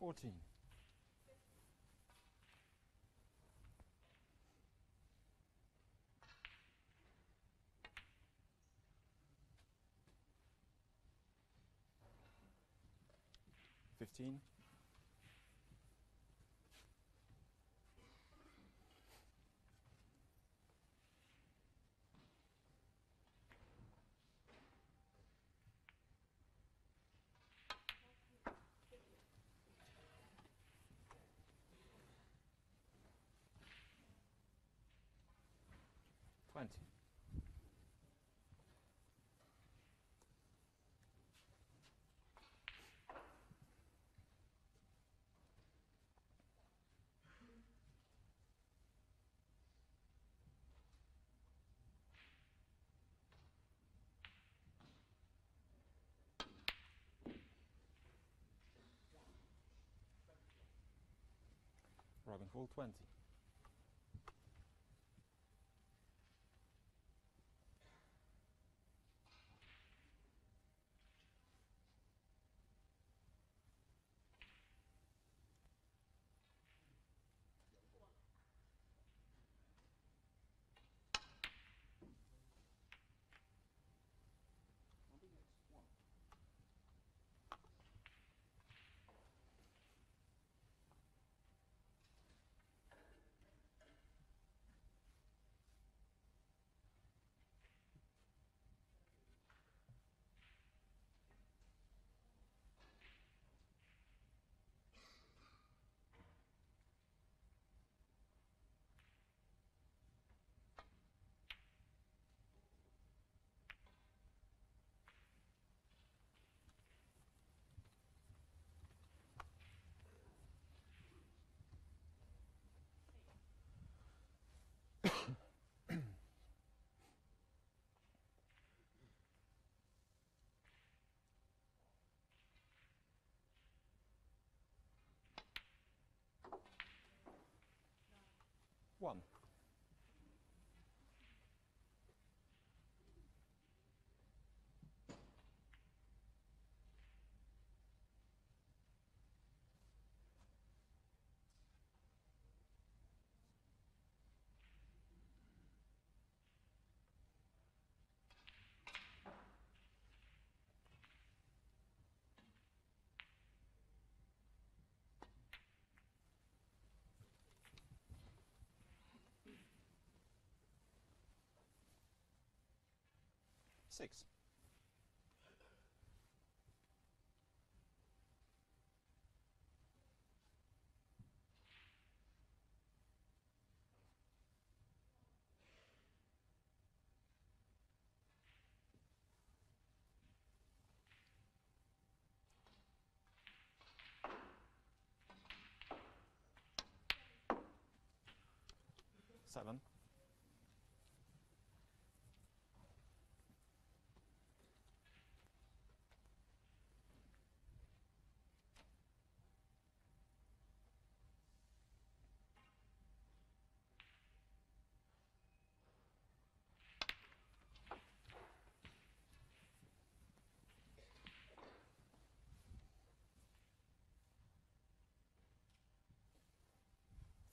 14. Fifteen. Twenty. Robin Hull twenty. One. Six. Seven.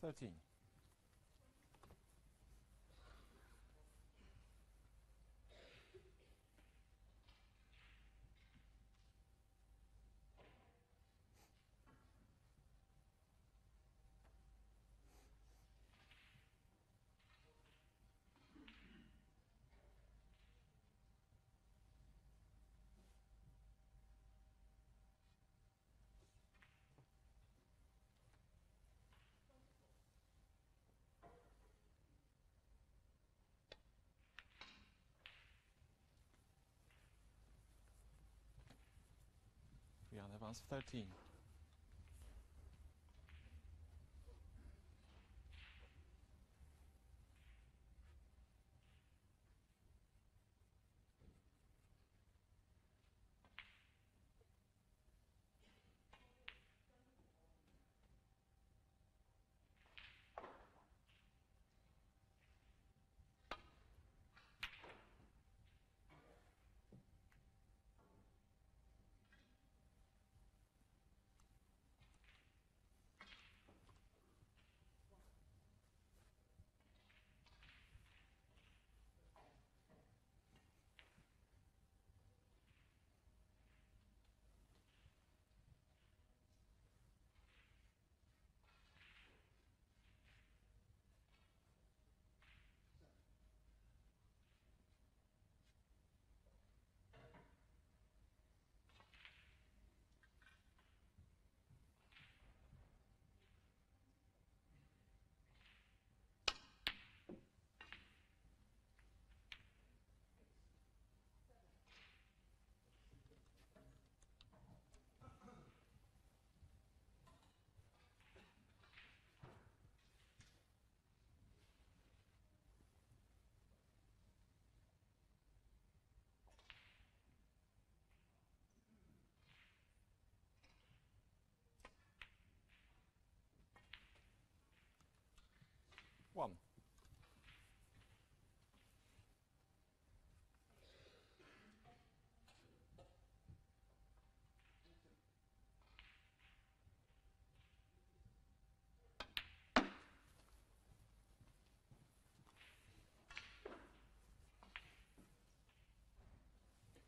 Thirteen. We in 13. One.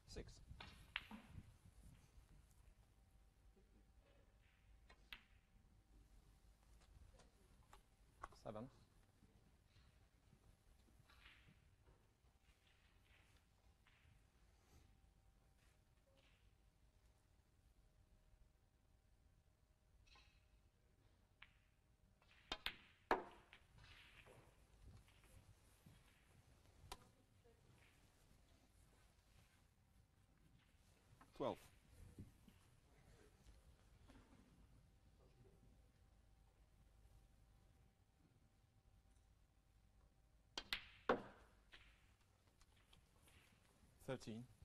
Six. Seven. Twelve. Thirteen.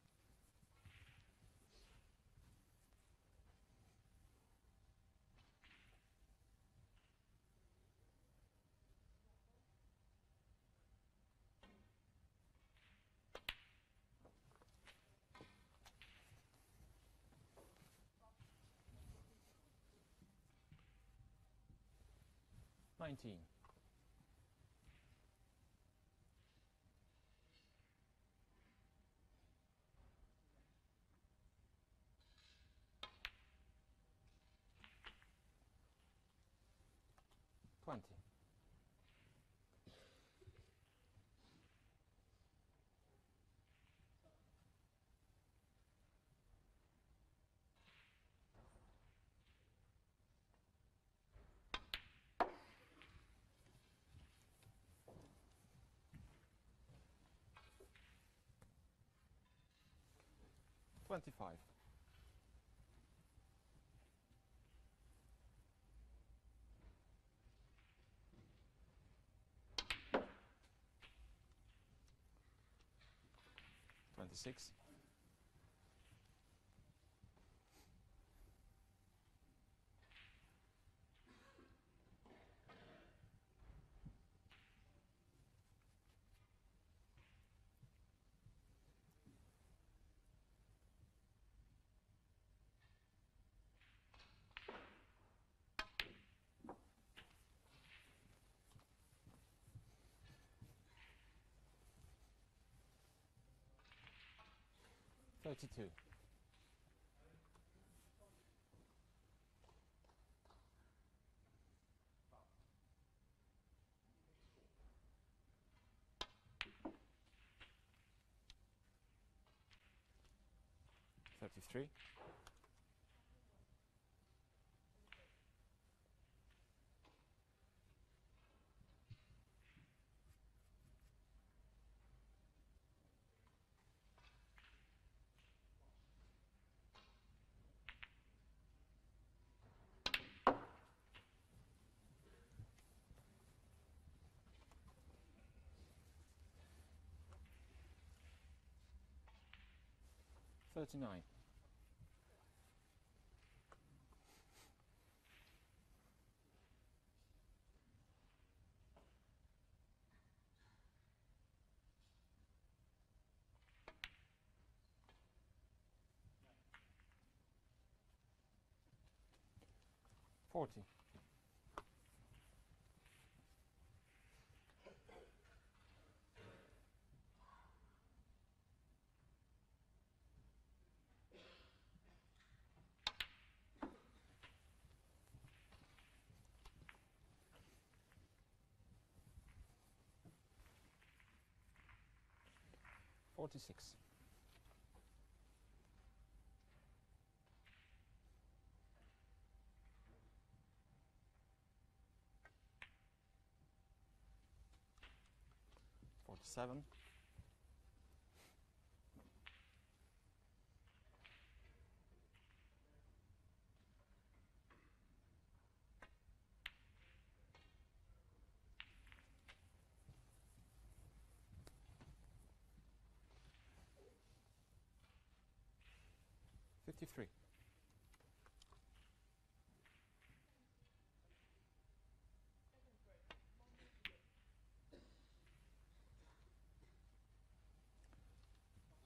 Nineteen. Twenty. Twenty-five. Twenty-six. Thirty-two. Thirty-three. Thirty-nine. Forty. Forty-six. Forty-seven. 53.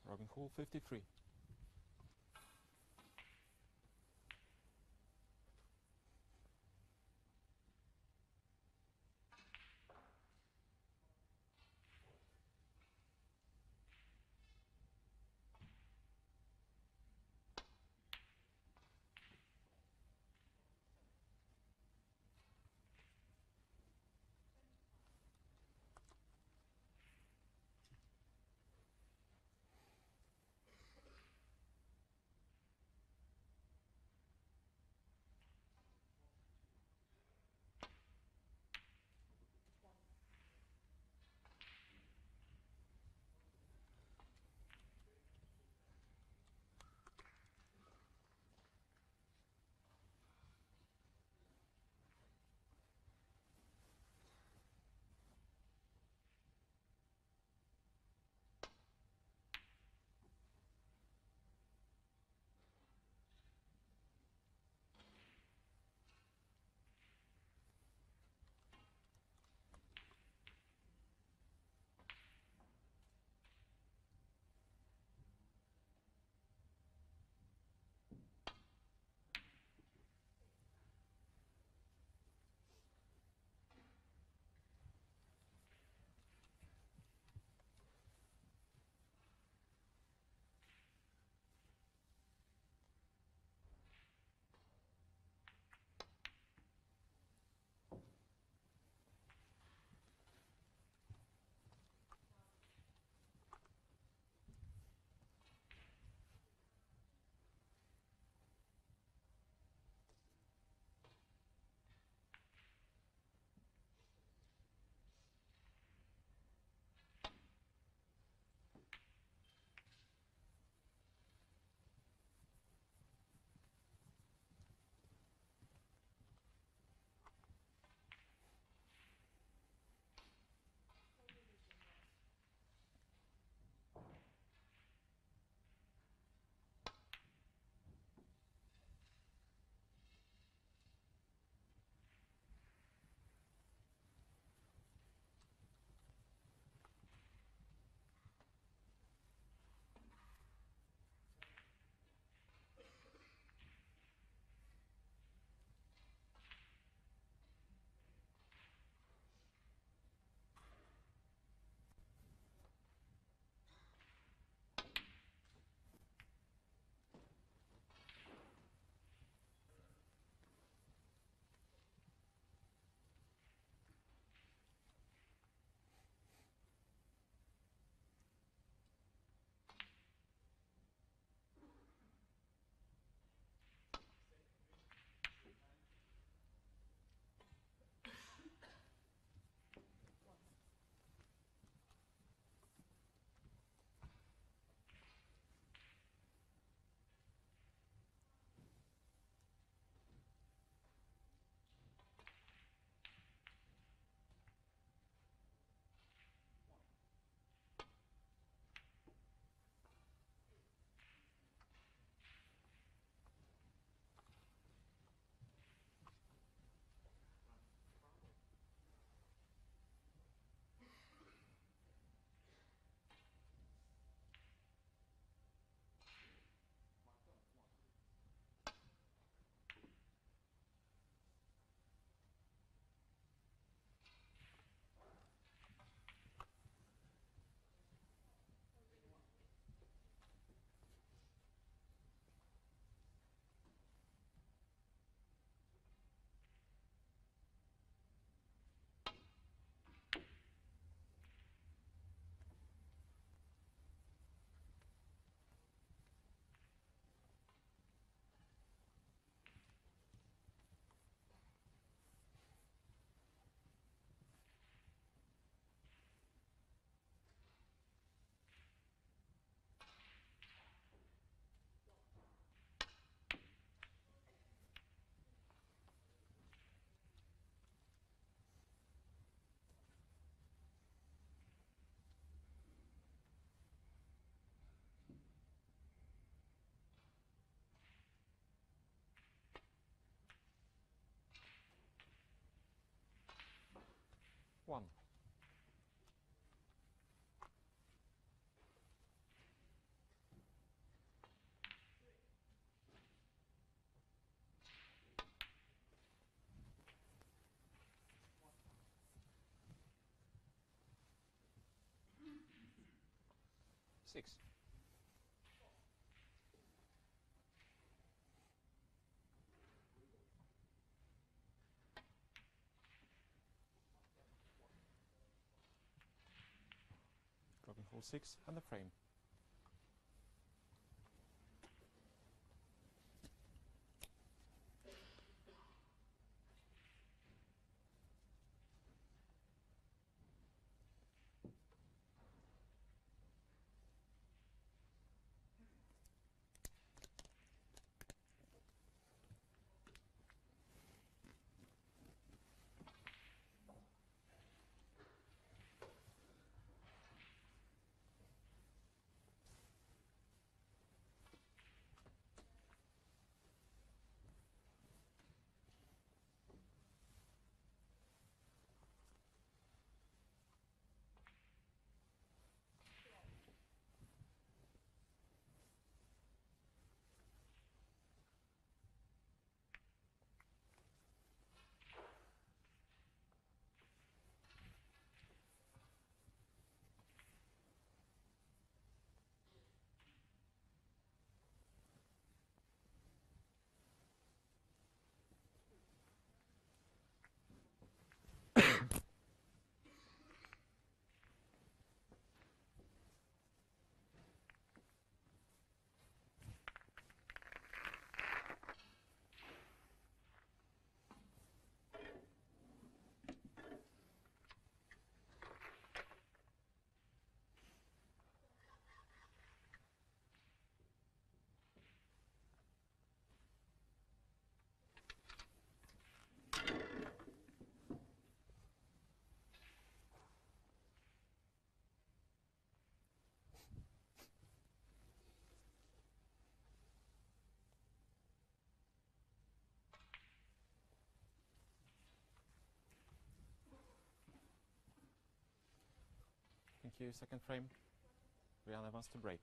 Robin Hull 53. 1. Six. Hull six and the frame. You. Second frame. Reanne Evans to break.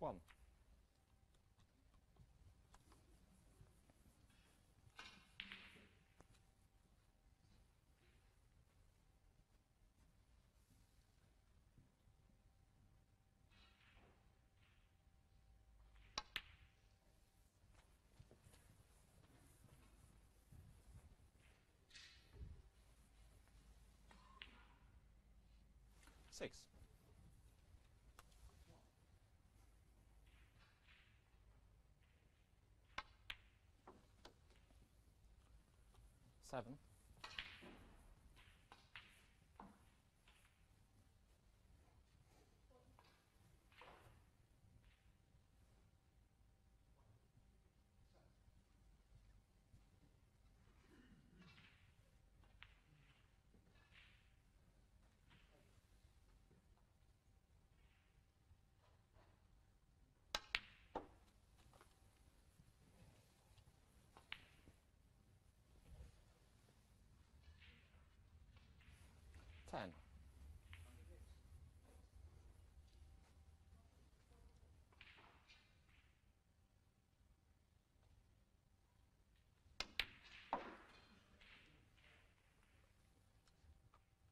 One. Six. Seven. 10.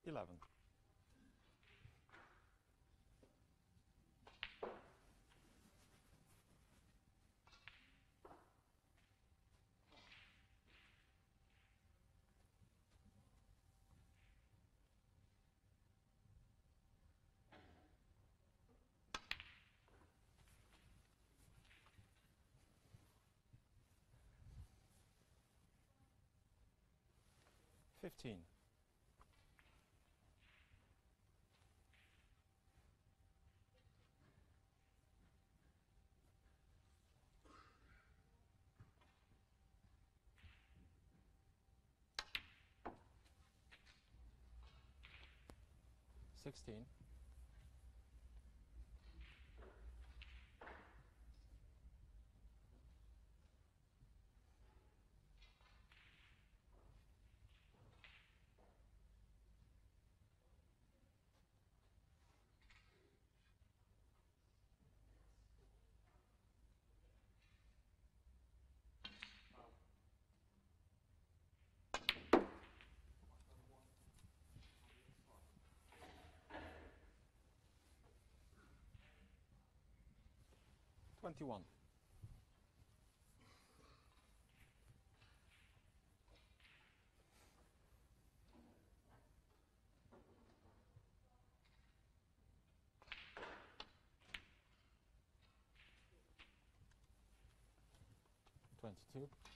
Eleven. Fifteen. Sixteen. Twenty-one. Twenty-two.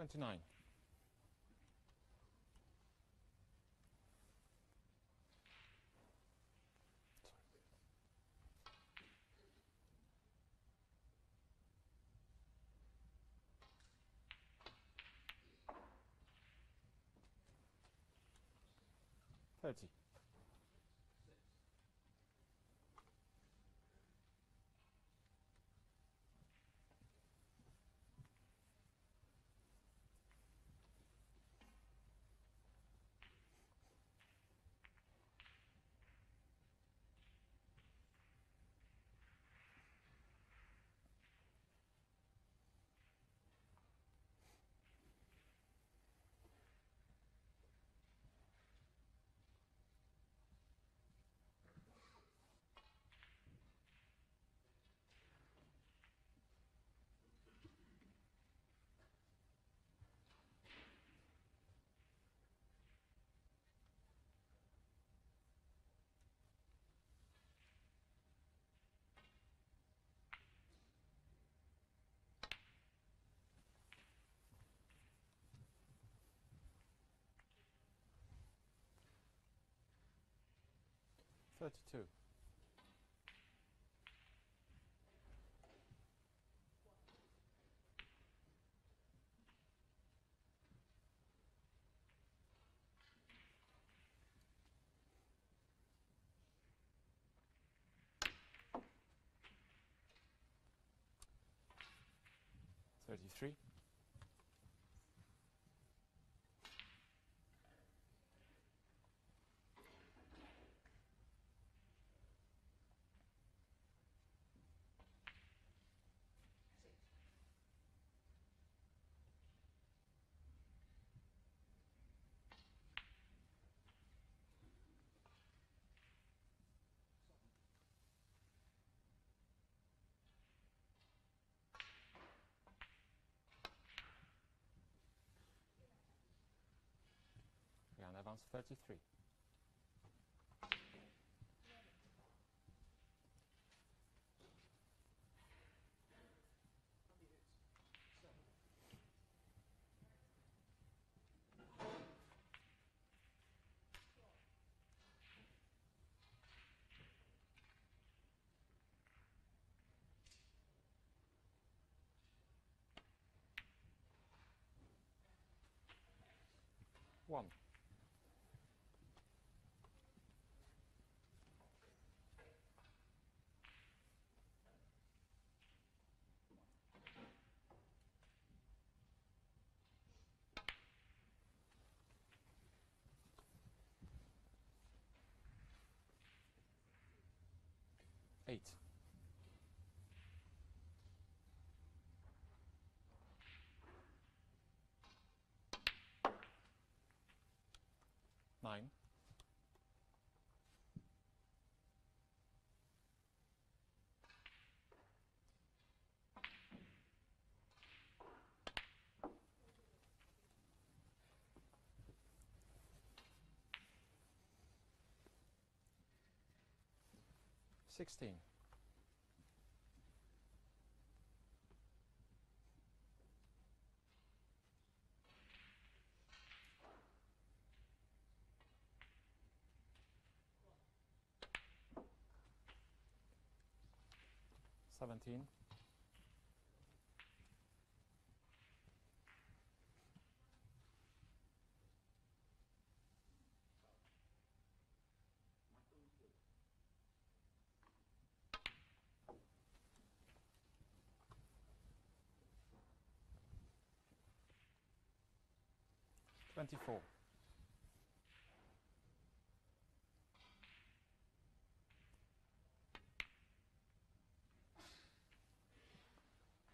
Twenty-nine. Thirty. Thirty-two. Thirty-three. Evans 33. one. Eight. Nine. Sixteen. Seventeen. Twenty-four.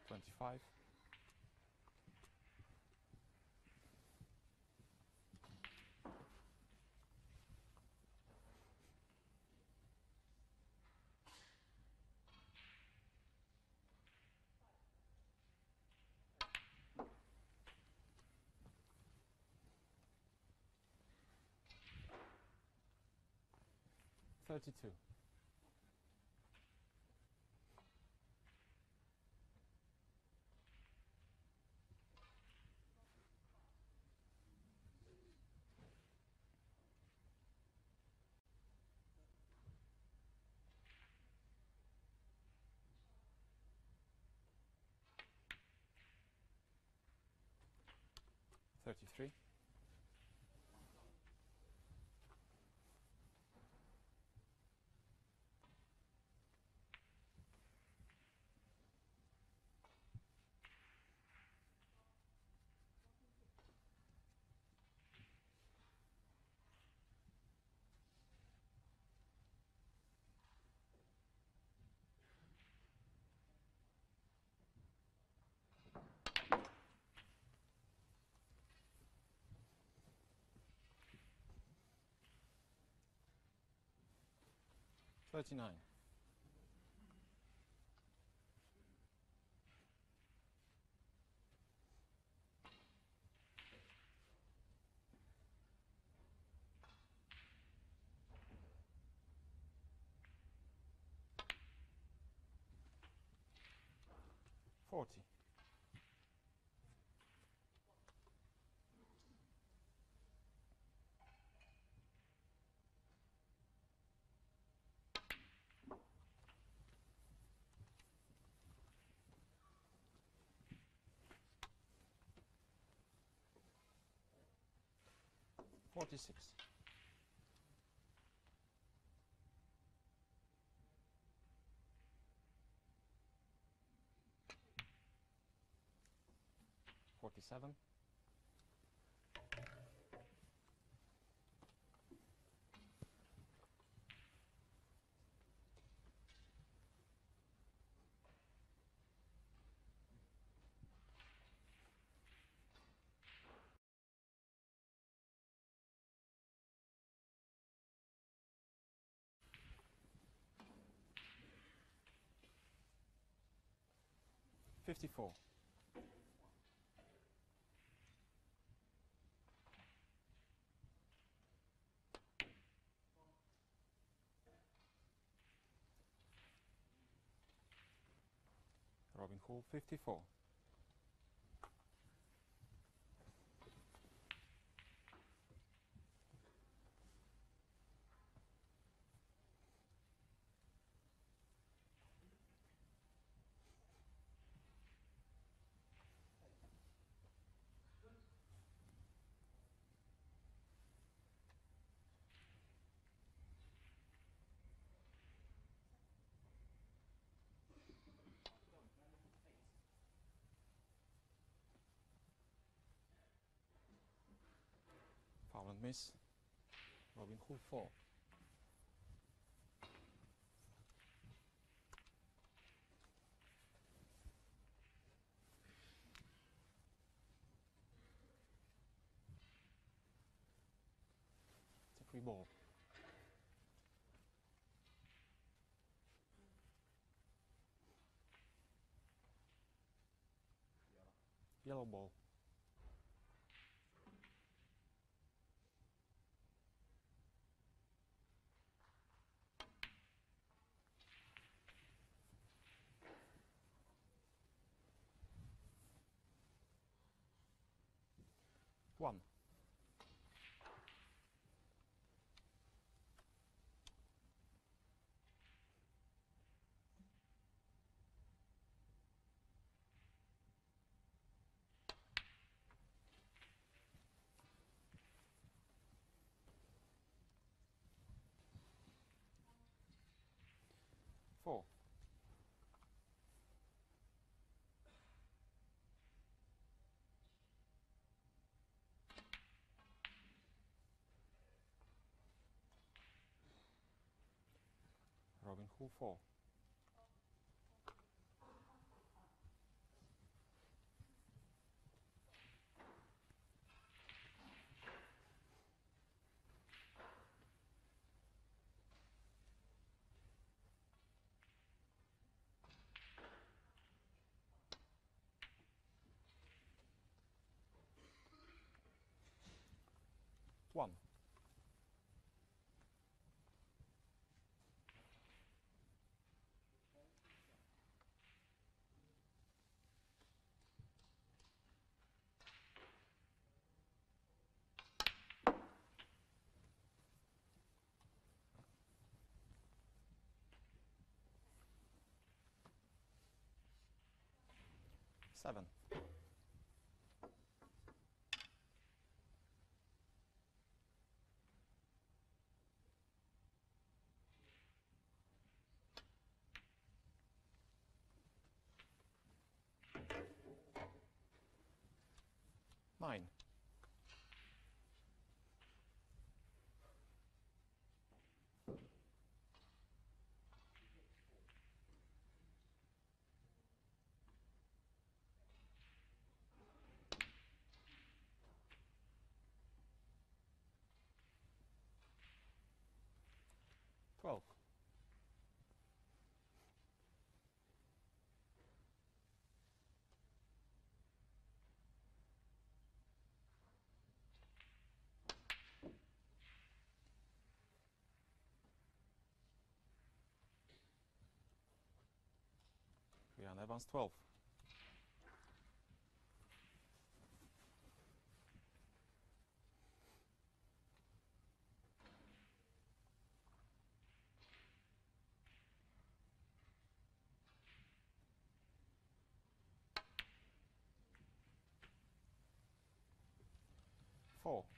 Twenty-five. Thirty-two. Thirty-three. Thirty-nine. Forty. Forty-six. Forty-seven. 54. Robin Hull 54. and miss. Robin Hull 4. It's a free ball. Yellow ball. Four. Robin Hull 4. One. Seven. Nine. Twelve. Evans 12. Four.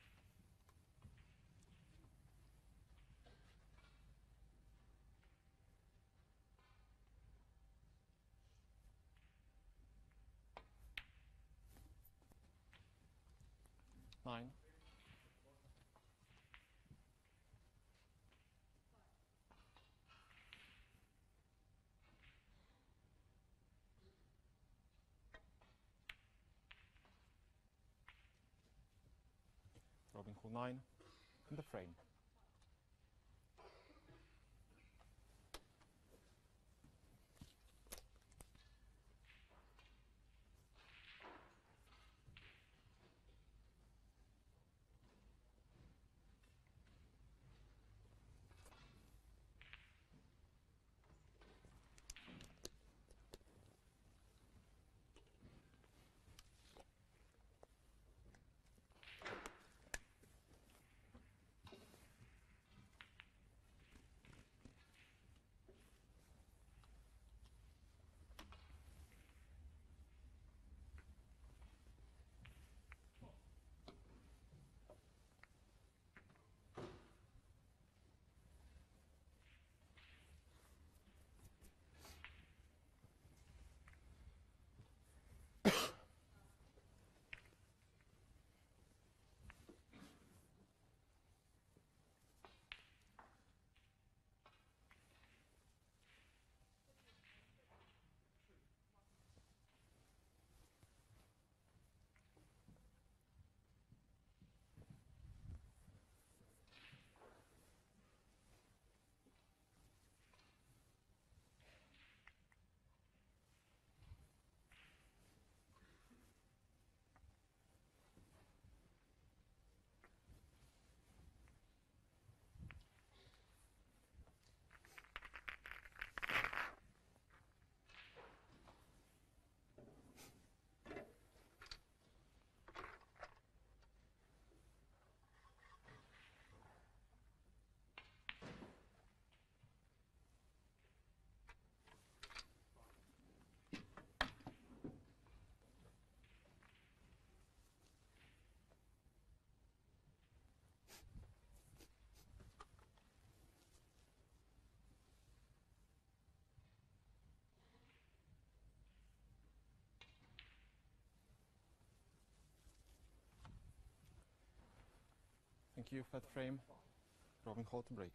Nine. Robin Hull 9 in the frame. Thank you, Fat Frame. Robin Holtebreek.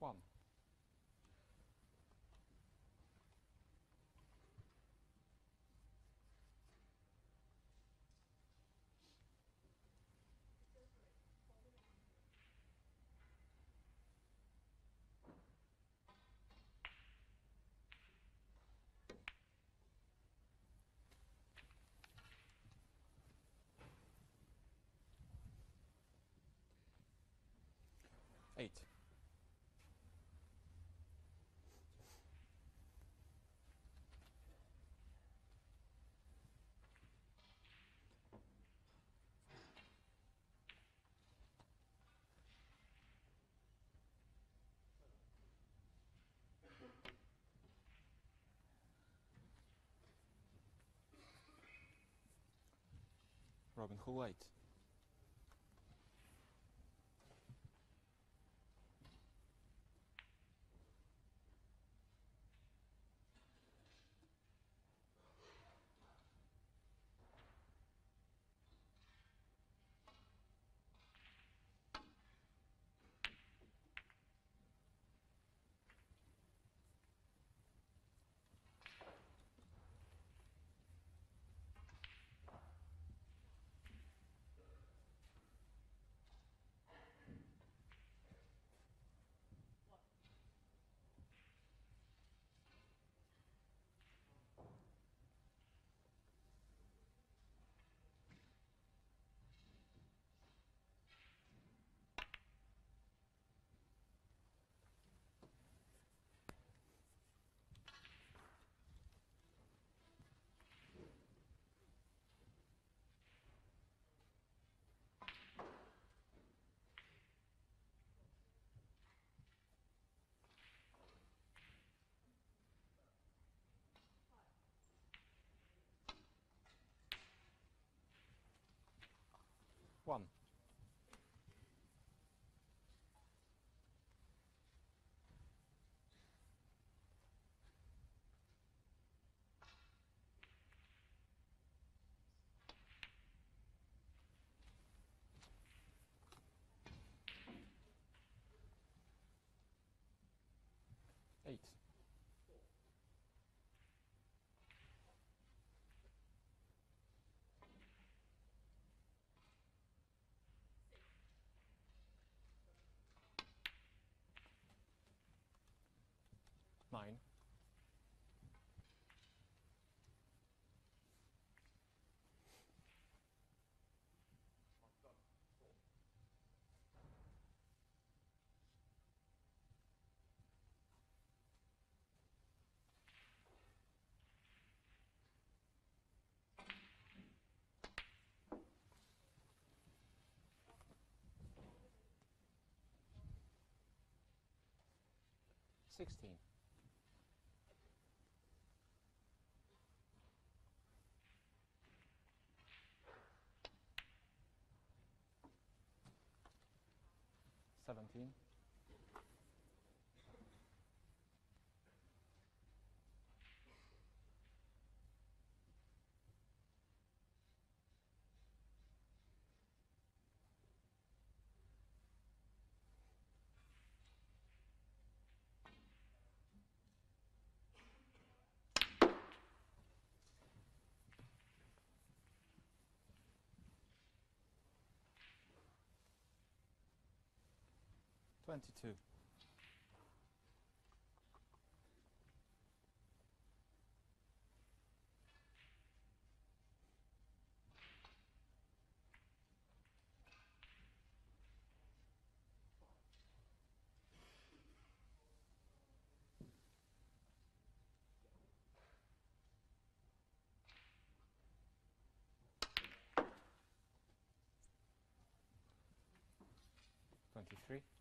1. Eight. Robin Hull eight. One. Eight. Nine. Sixteen. Seventeen. 22. Twenty-three.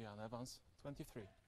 Reanne Evans, 23.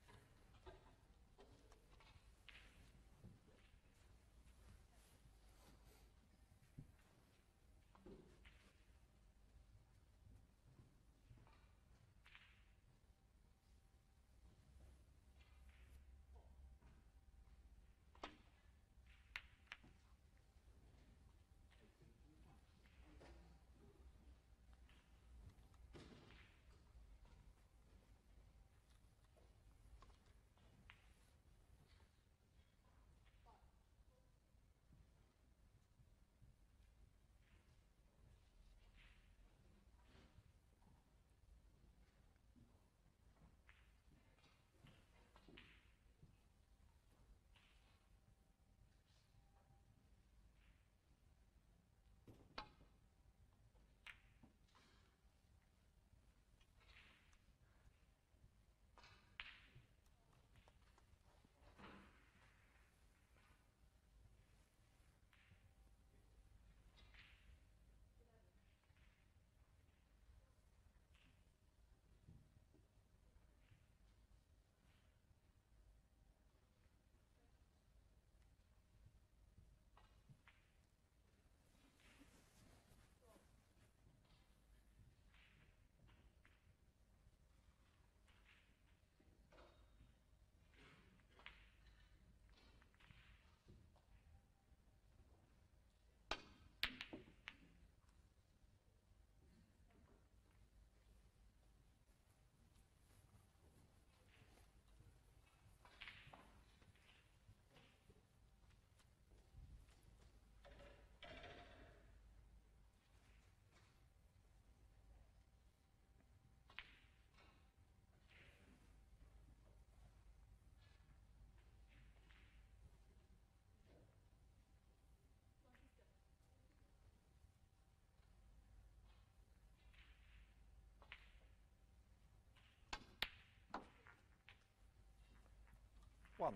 One.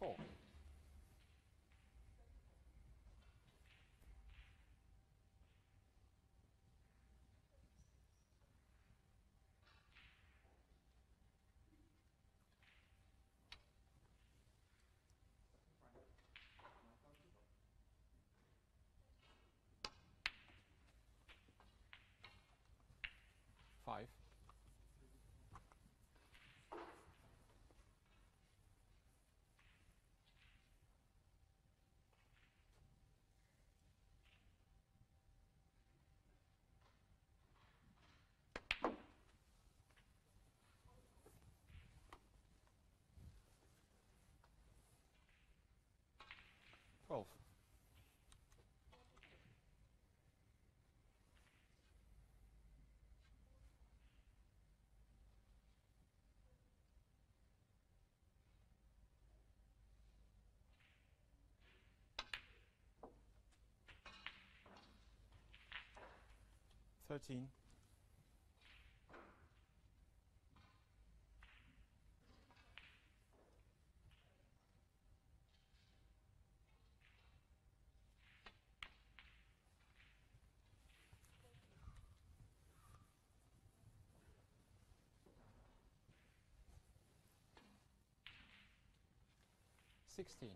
Four. 12. Thirteen. 16.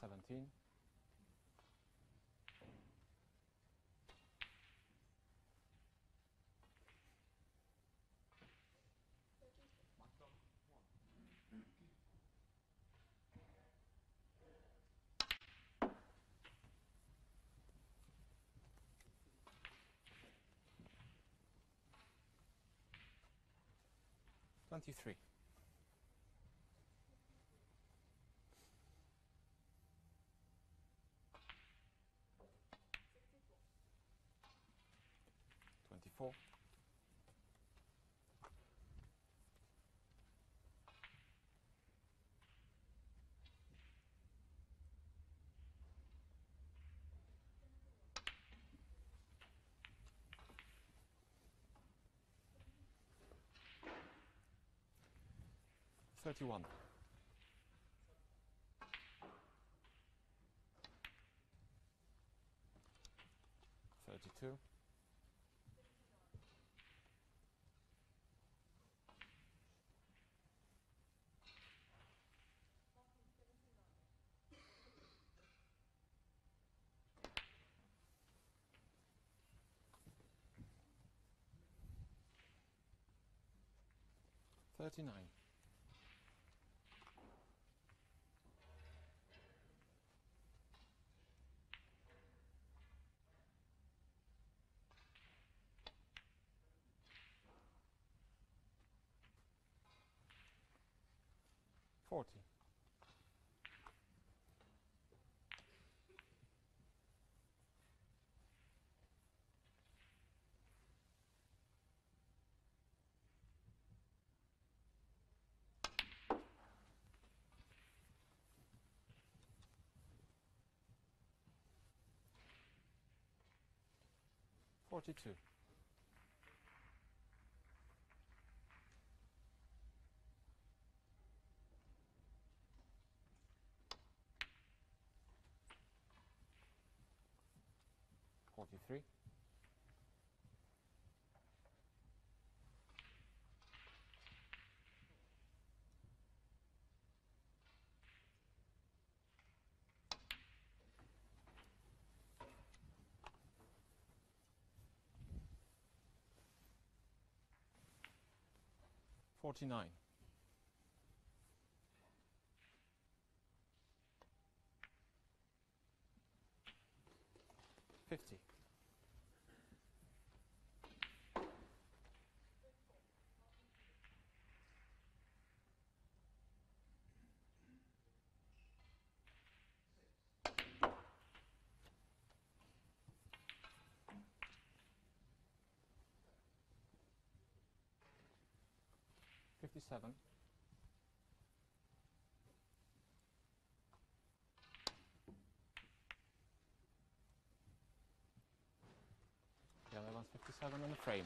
Seventeen. 23. 31. Thirty-two. Thirty-nine. Forty. Forty-two. Forty-three. Forty-nine. Fifty. Fifty-seven. The other one's fifty-seven on the frame.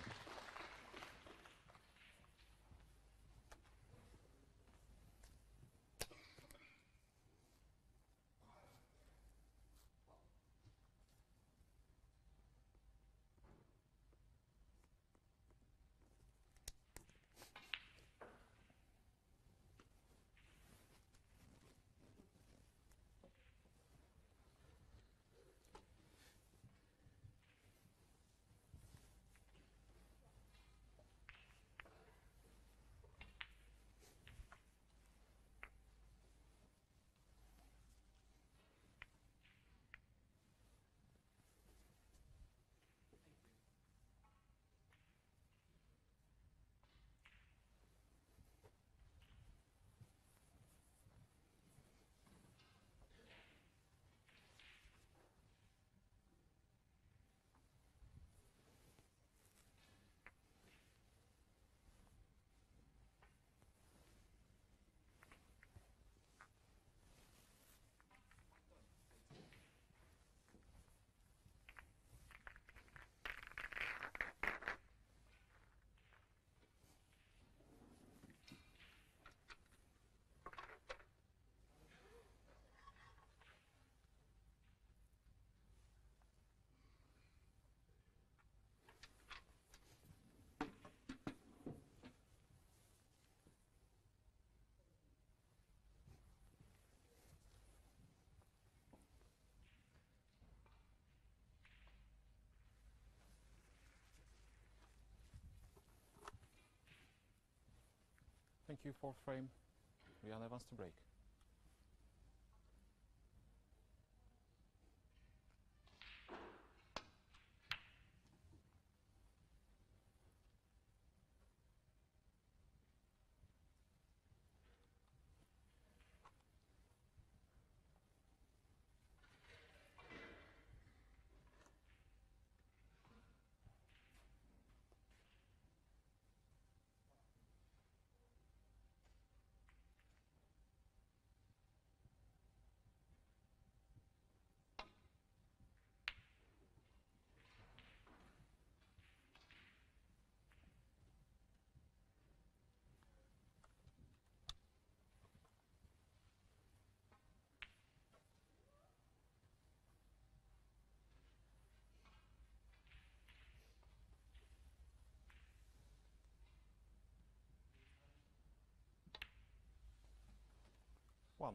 Thank you, fourth frame. Reanne Evans to break. 1.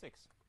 6.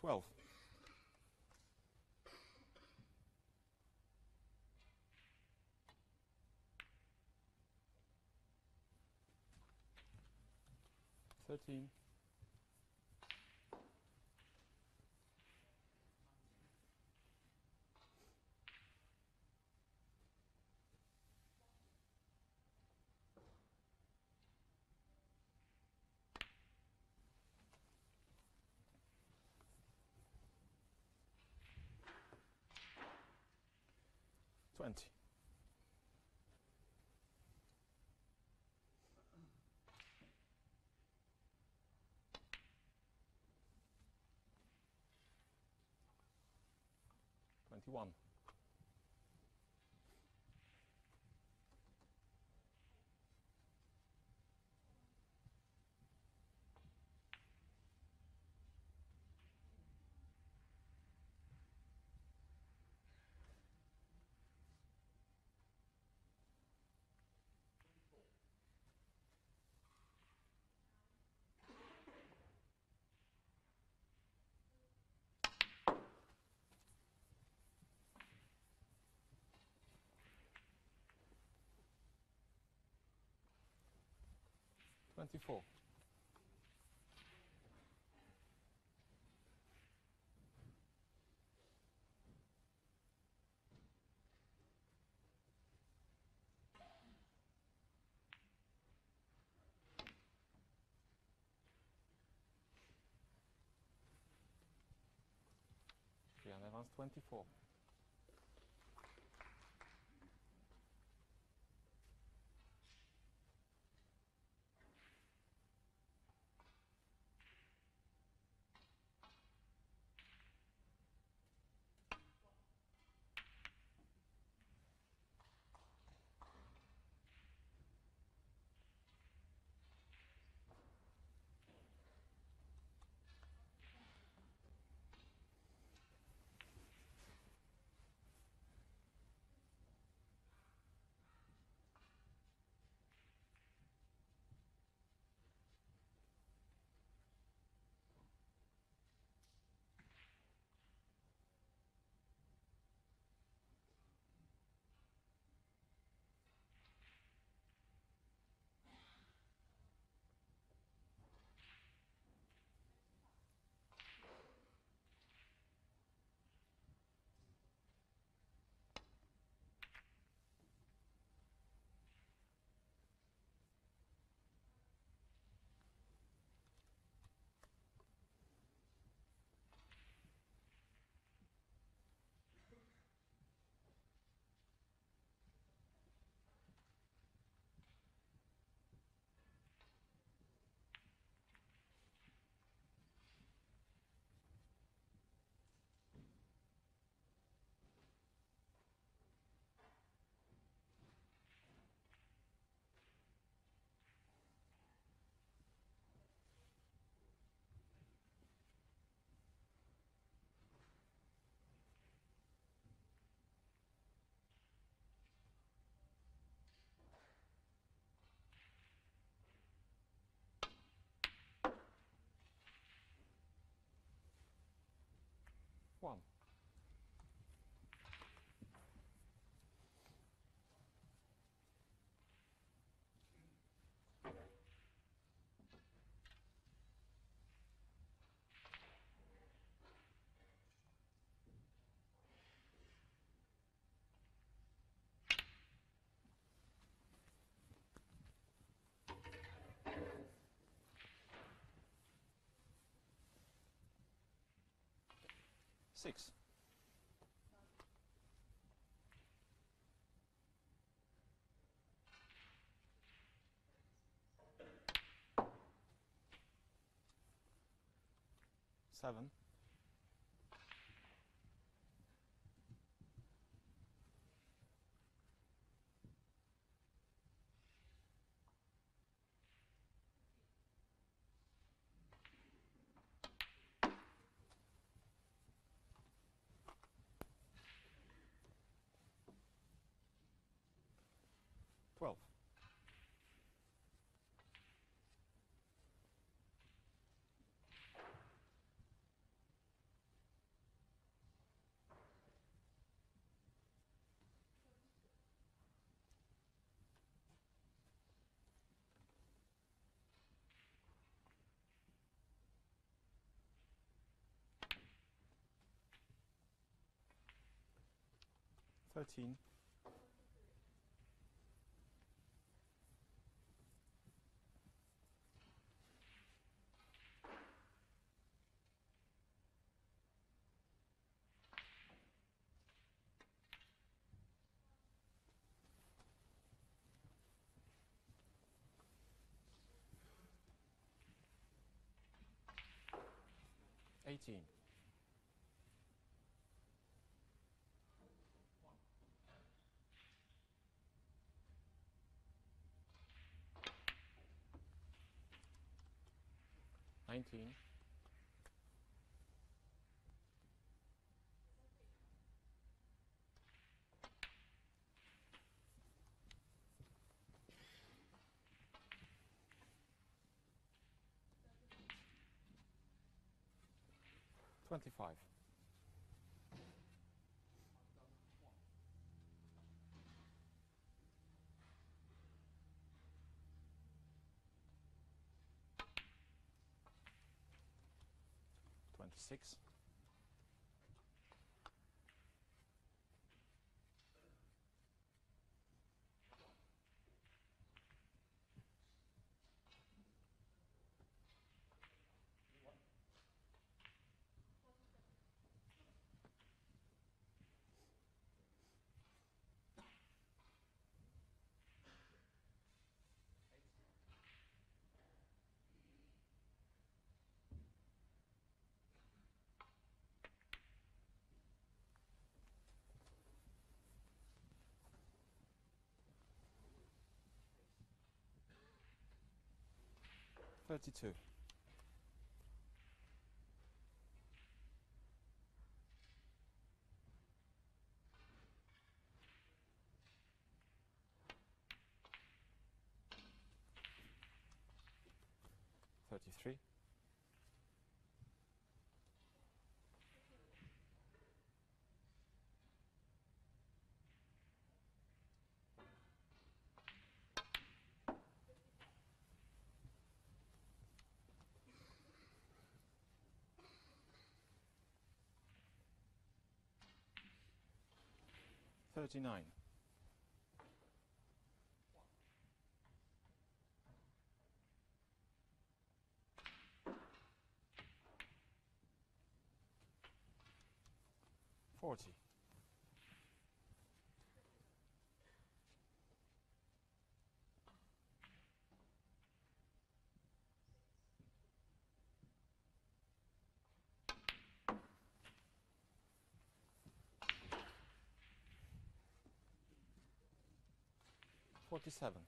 Twelve. Thirteen. Twenty. Twenty-one. Twenty-four. Reanne Evans, twenty-four. One. Six. Seven. Twelve. Thirteen. Eighteen. Nineteen. Twenty-five. Twenty-six. 32. 39. Forty. Forty-seven.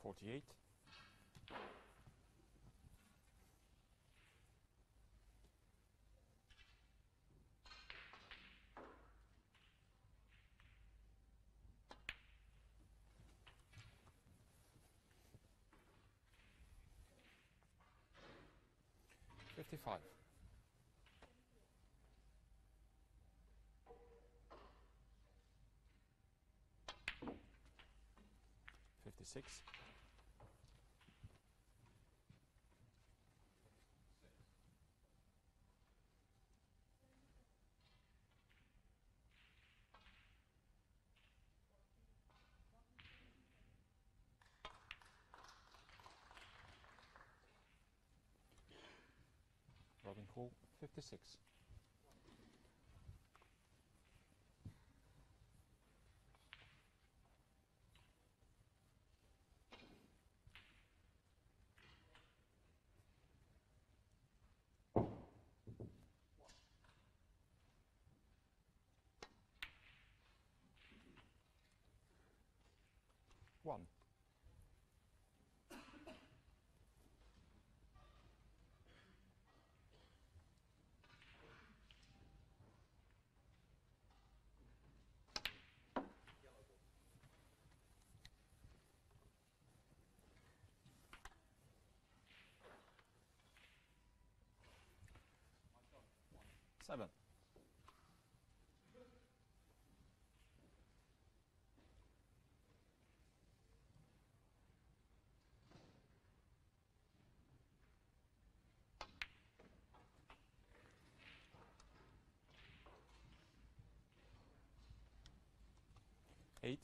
Forty-eight. 55. Fifty-six. Robin Hull, fifty-six. One. Seven. Eight.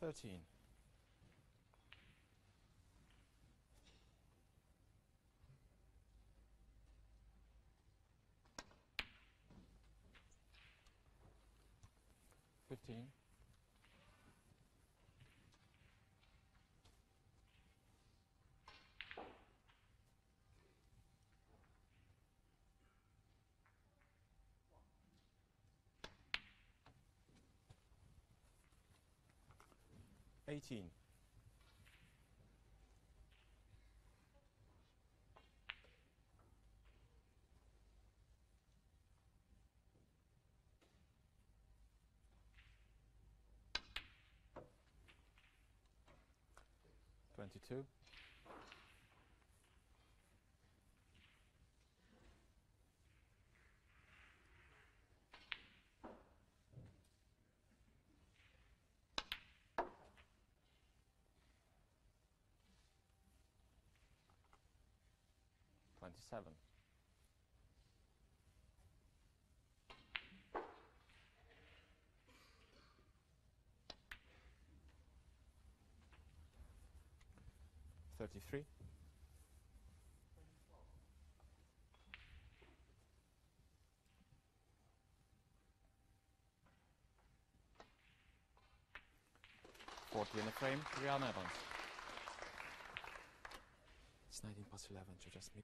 Thirteen. Fifteen. Eighteen. Twenty-two. Twenty-seven. Thirty-three. Forty in the frame, Reanne Evans. It's nineteen past eleven, so just me.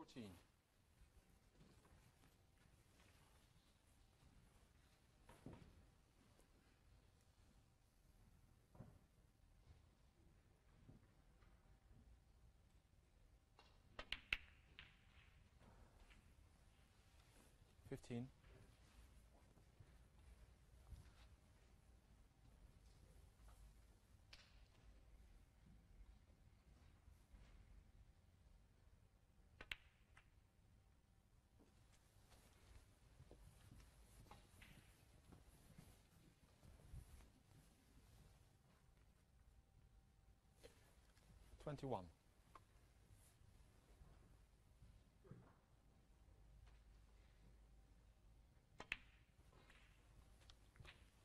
14. Fifteen. Twenty-one.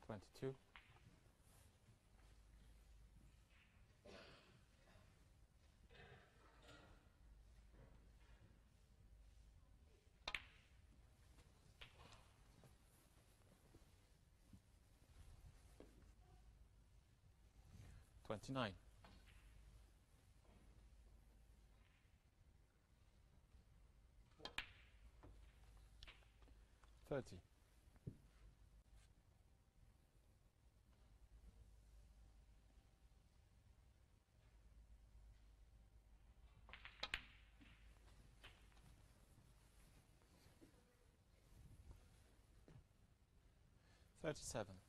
Twenty-two. Twenty-nine. Thirty. Thirty-seven.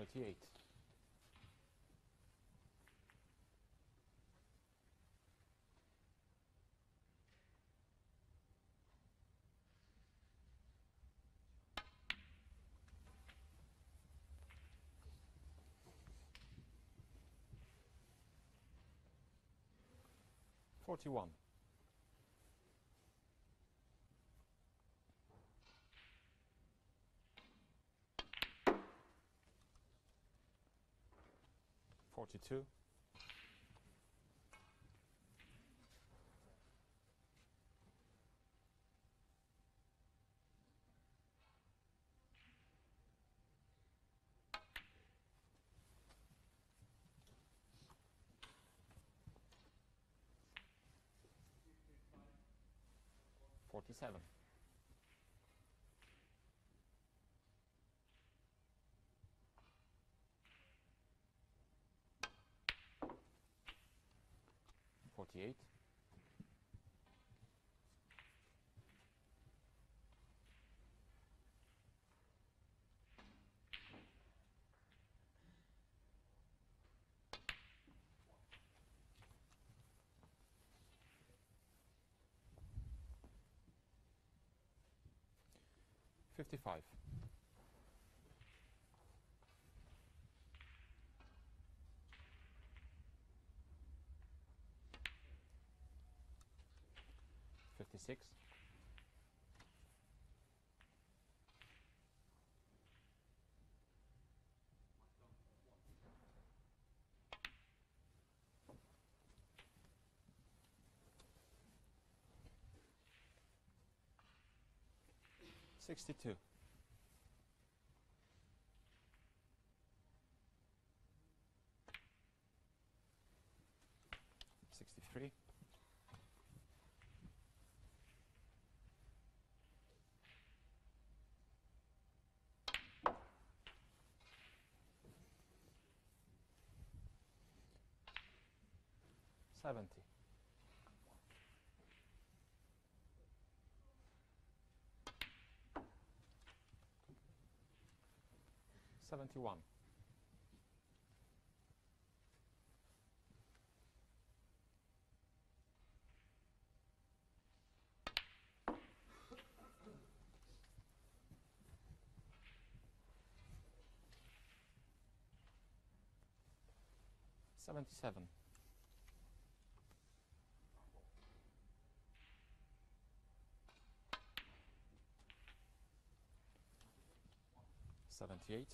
Thirty-eight. Forty-one. Forty-two. Forty-seven. Forty-eight. Fifty-five. Fifty-six. Sixty-two. 70. Seventy-one. Seventy-seven. 77. Seventy-eight.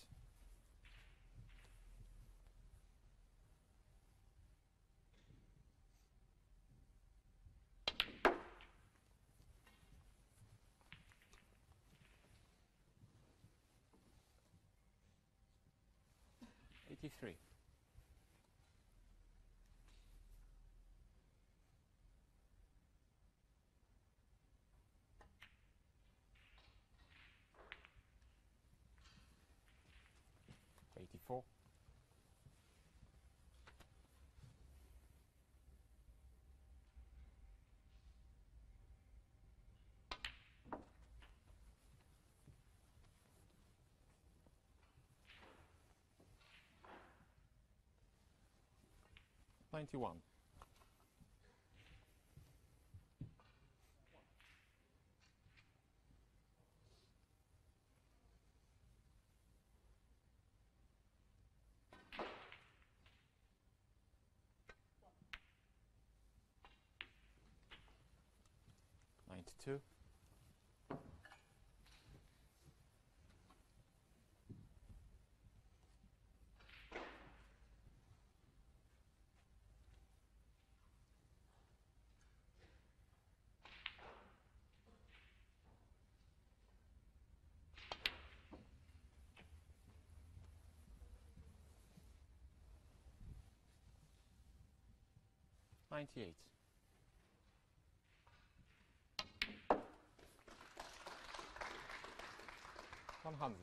Eighty-three. Eighty-four. Ninety-one. Ninety-eight. One hundred.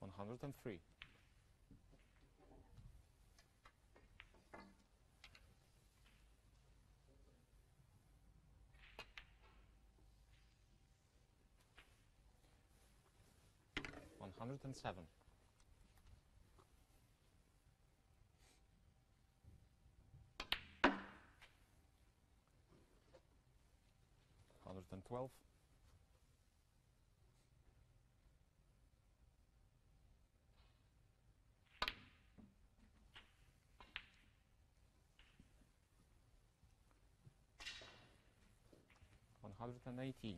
One hundred and three. One hundred and seven. Hundred and twelve. One hundred and eighteen.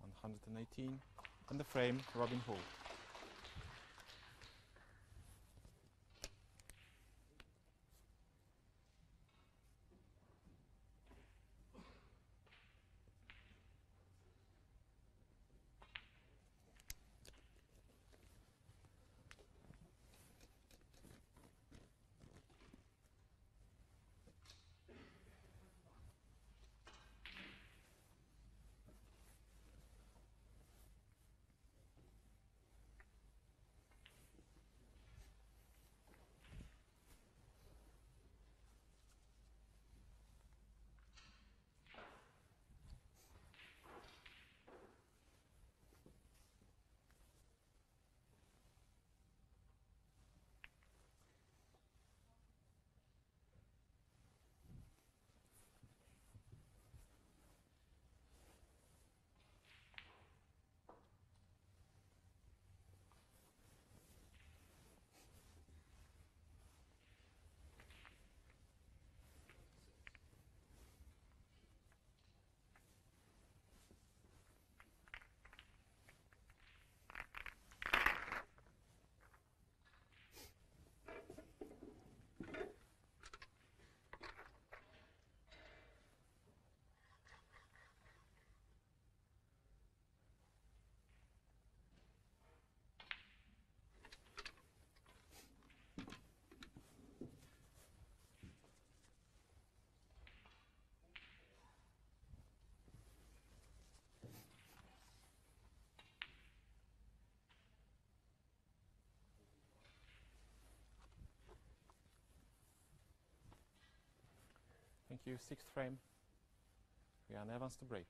One hundred and eighteen. And the frame, Robin Hull. Thank you. Sixth frame. Reanne Evans to break.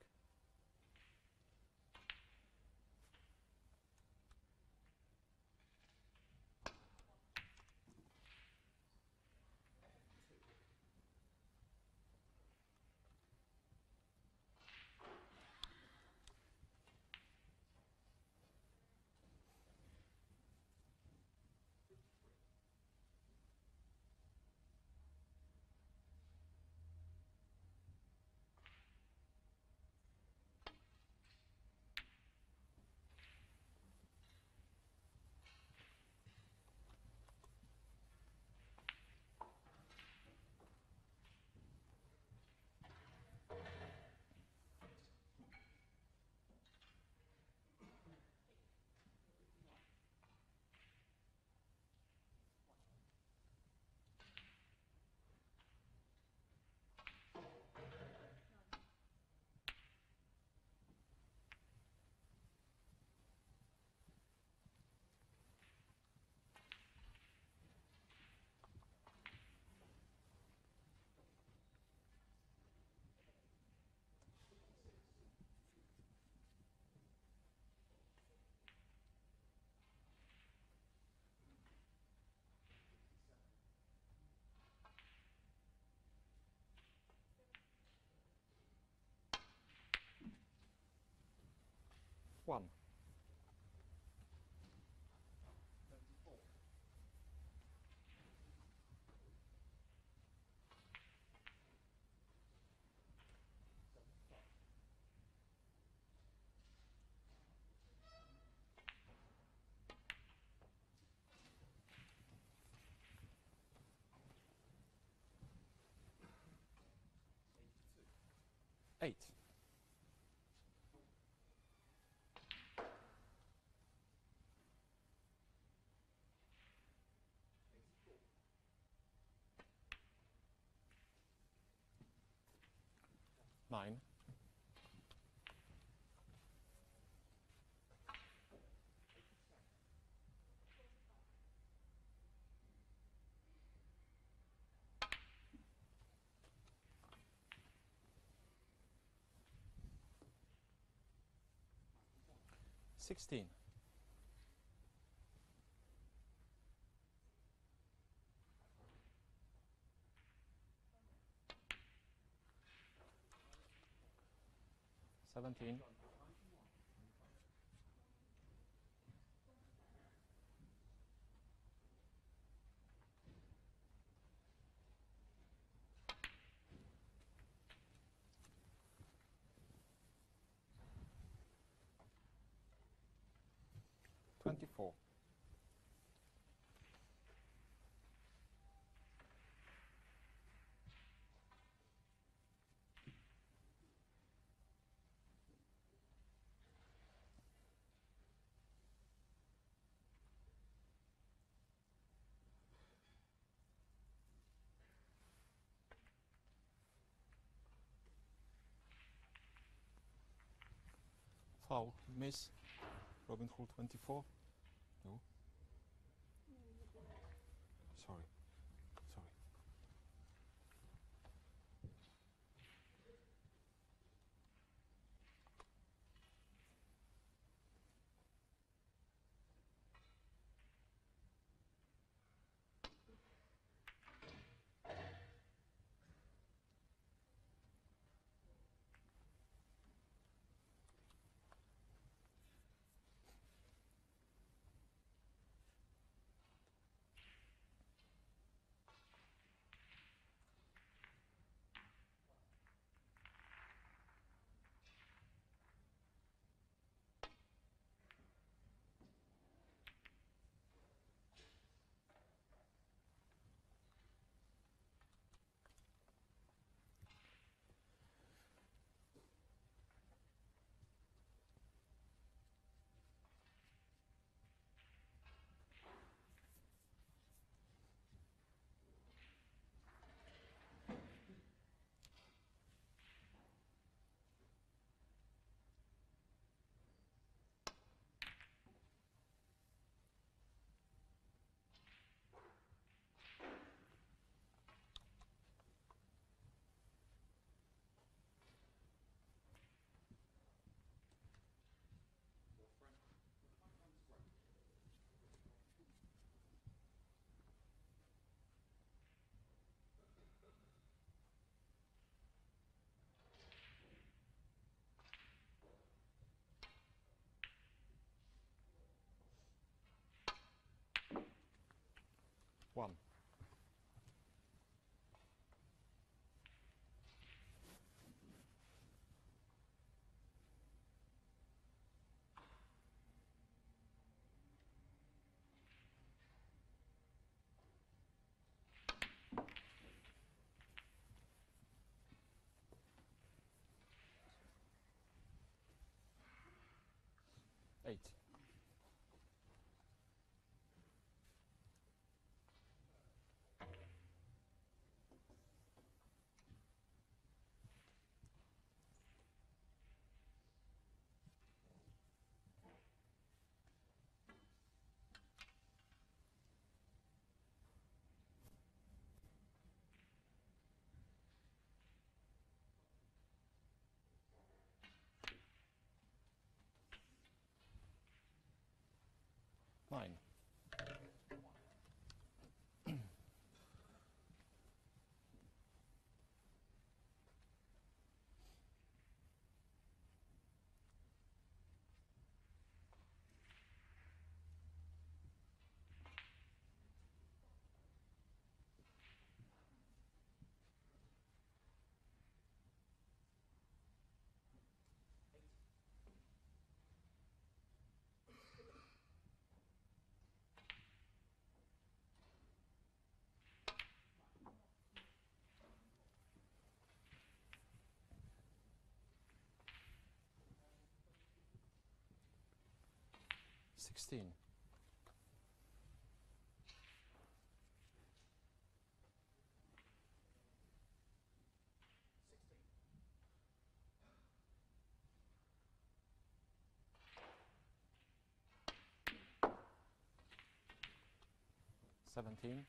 One. Eight. Nine. Sixteen. Seventeen. Twenty-four. Foul. Miss. Robin Hull 24. No. One. Eight. Nine. 16. Seventeen.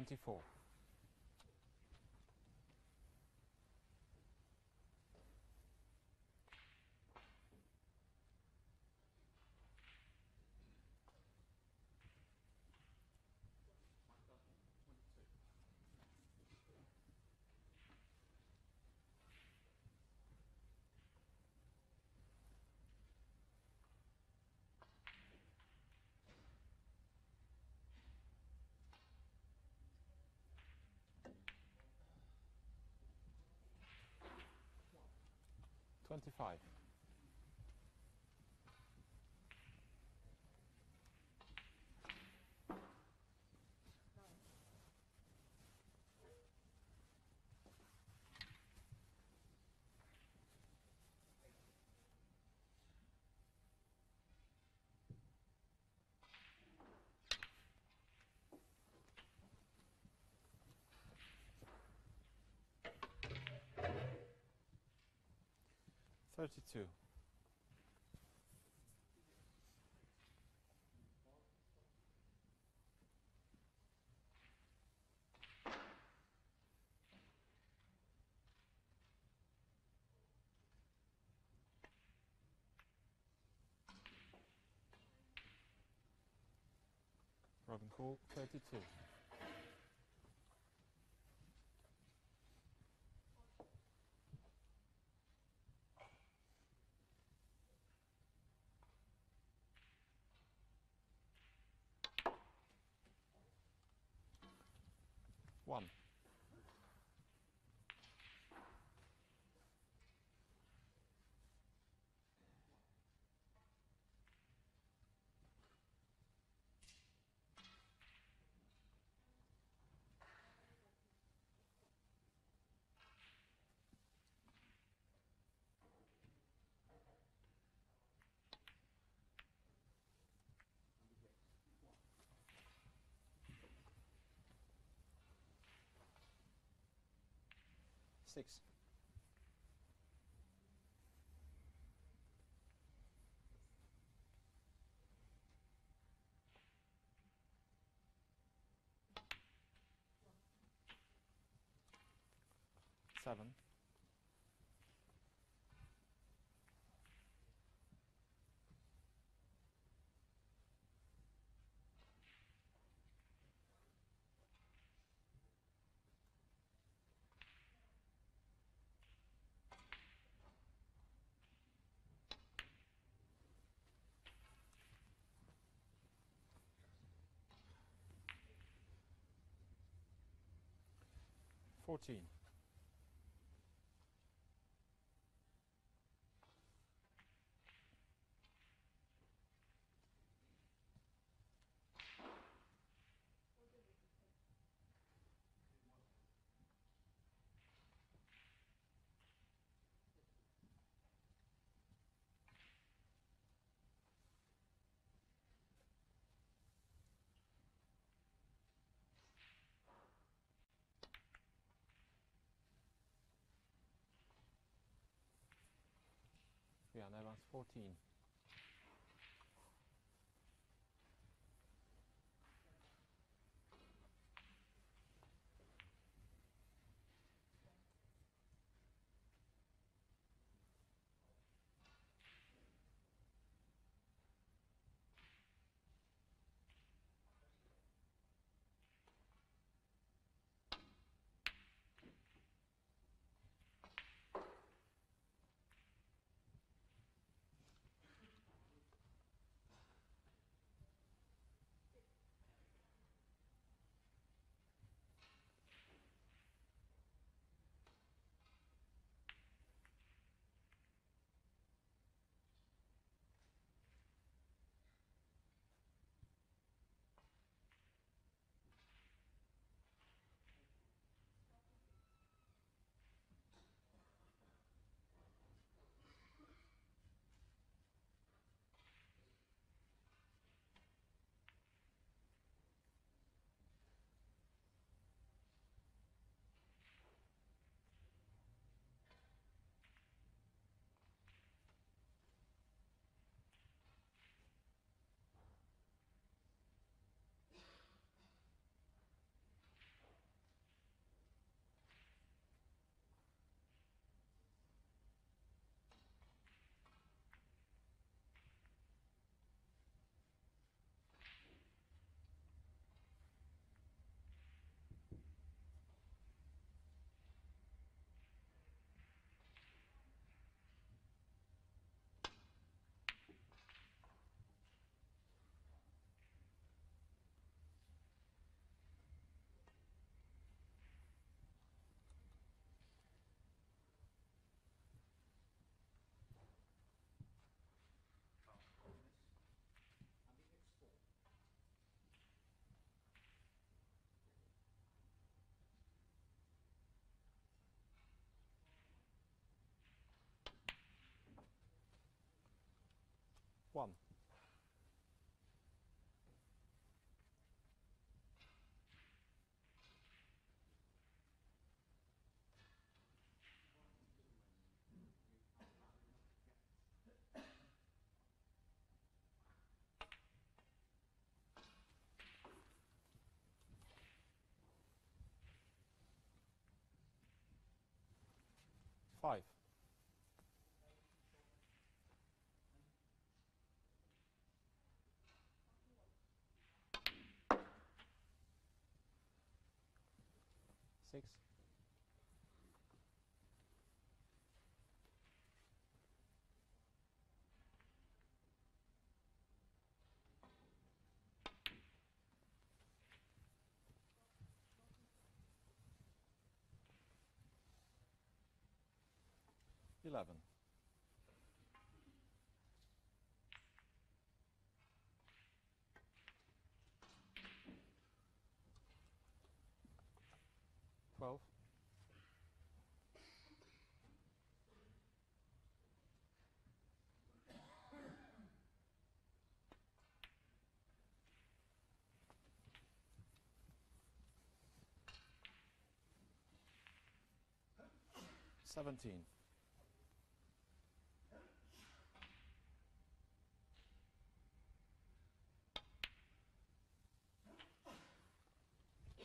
Twenty-four. Twenty-five. Thirty-two. Robin Hull, thirty-two. One. Six. Seven. 14. Reanne Evans, 14. One. Five. Six. Eleven. 17.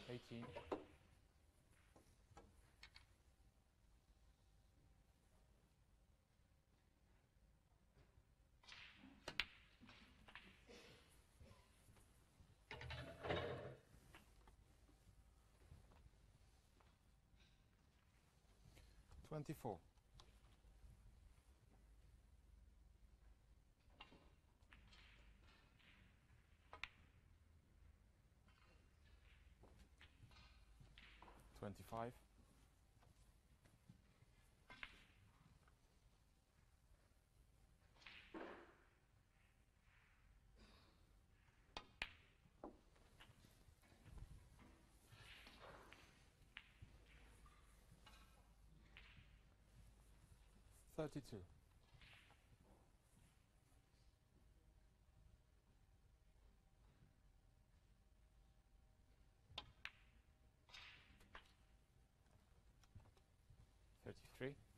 Eighteen. Twenty-four. Twenty-five. Thirty-two. Thirty-three.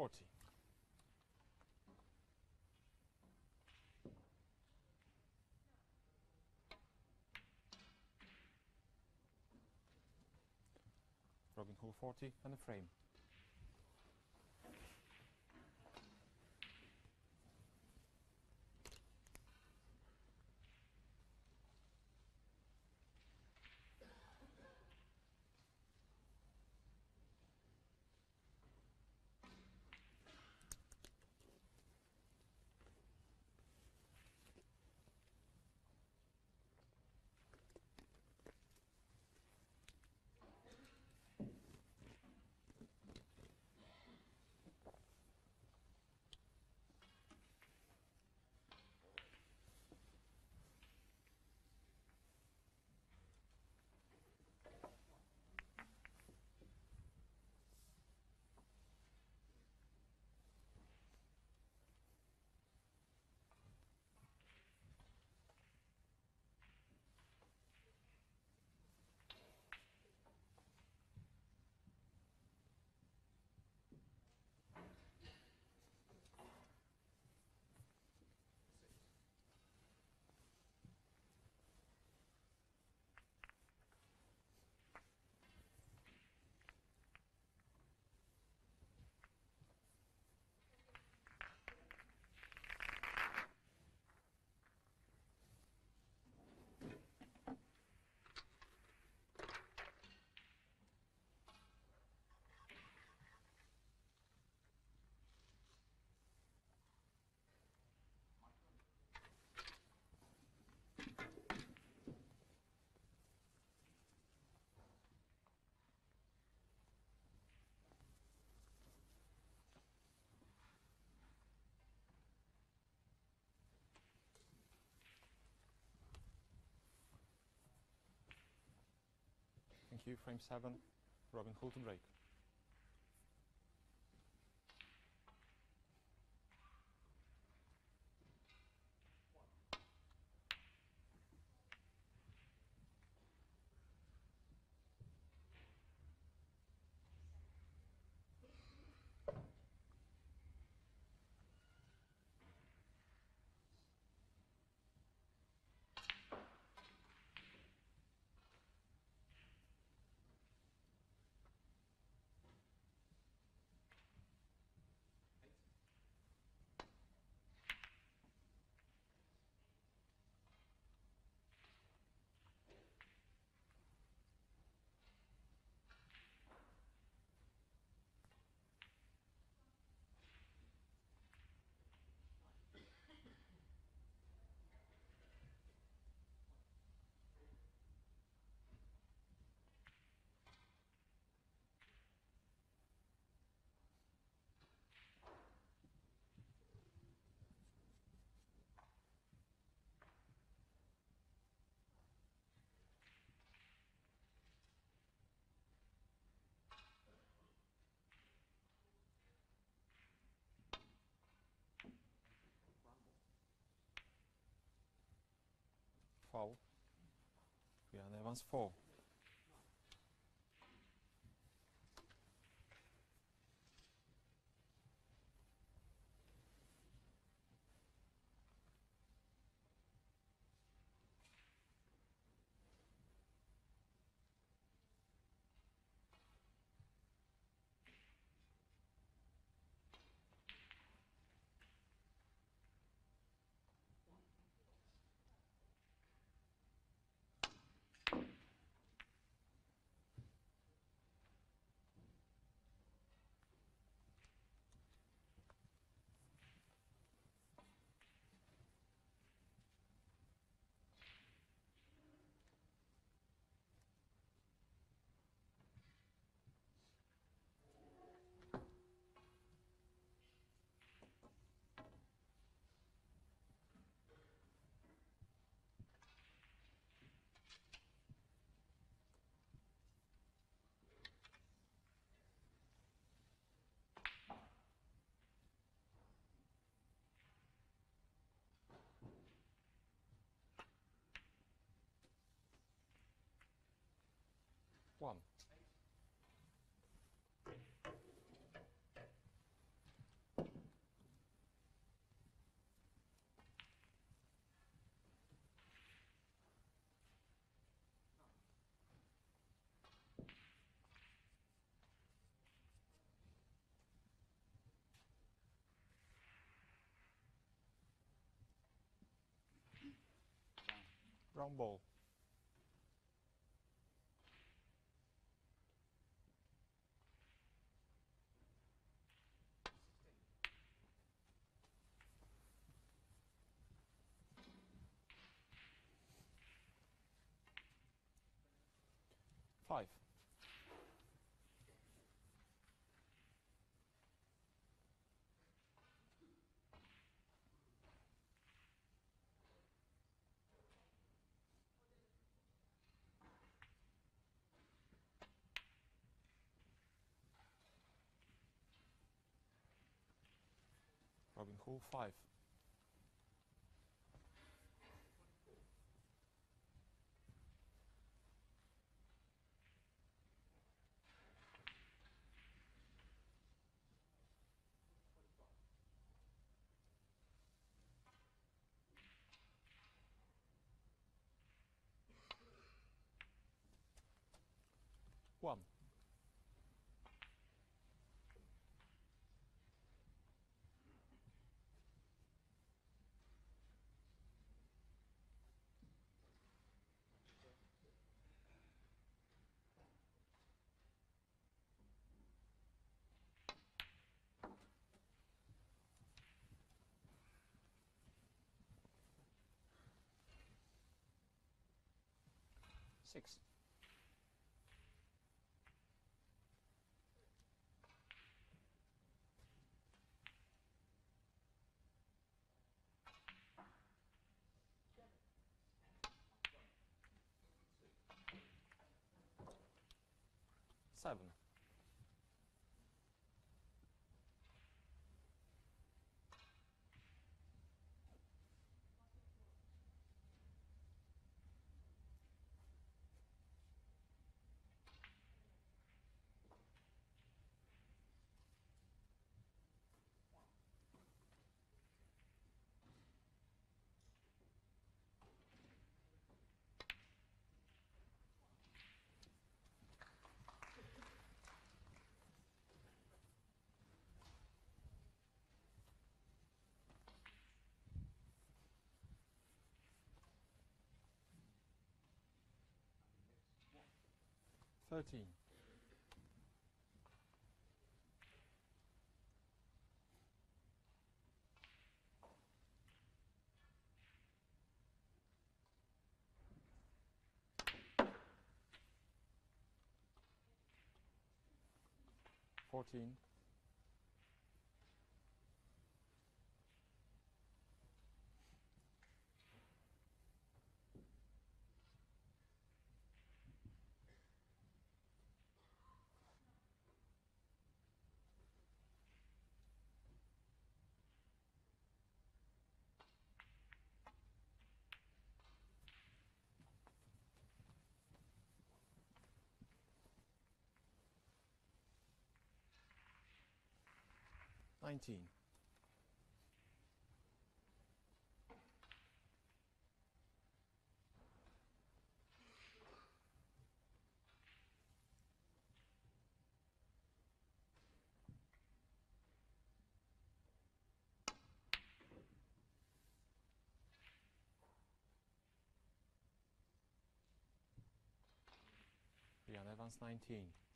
Forty. Robin Hull 40 and a frame. Thank you. Frame 7. Robin Hull to break. Foul. Reanne Evans 4. One. Round ball. Five. Robin Hull 5. One. Six. sabe, né? 13. Fourteen. Nineteen. Reanne Evans, 19.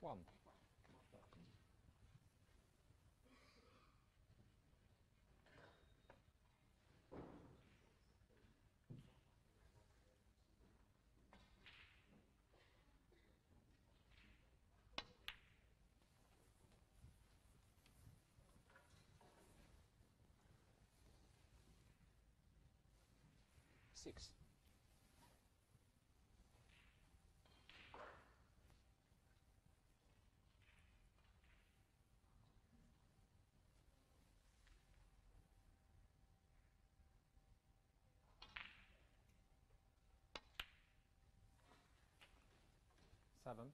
One. Six. Seven.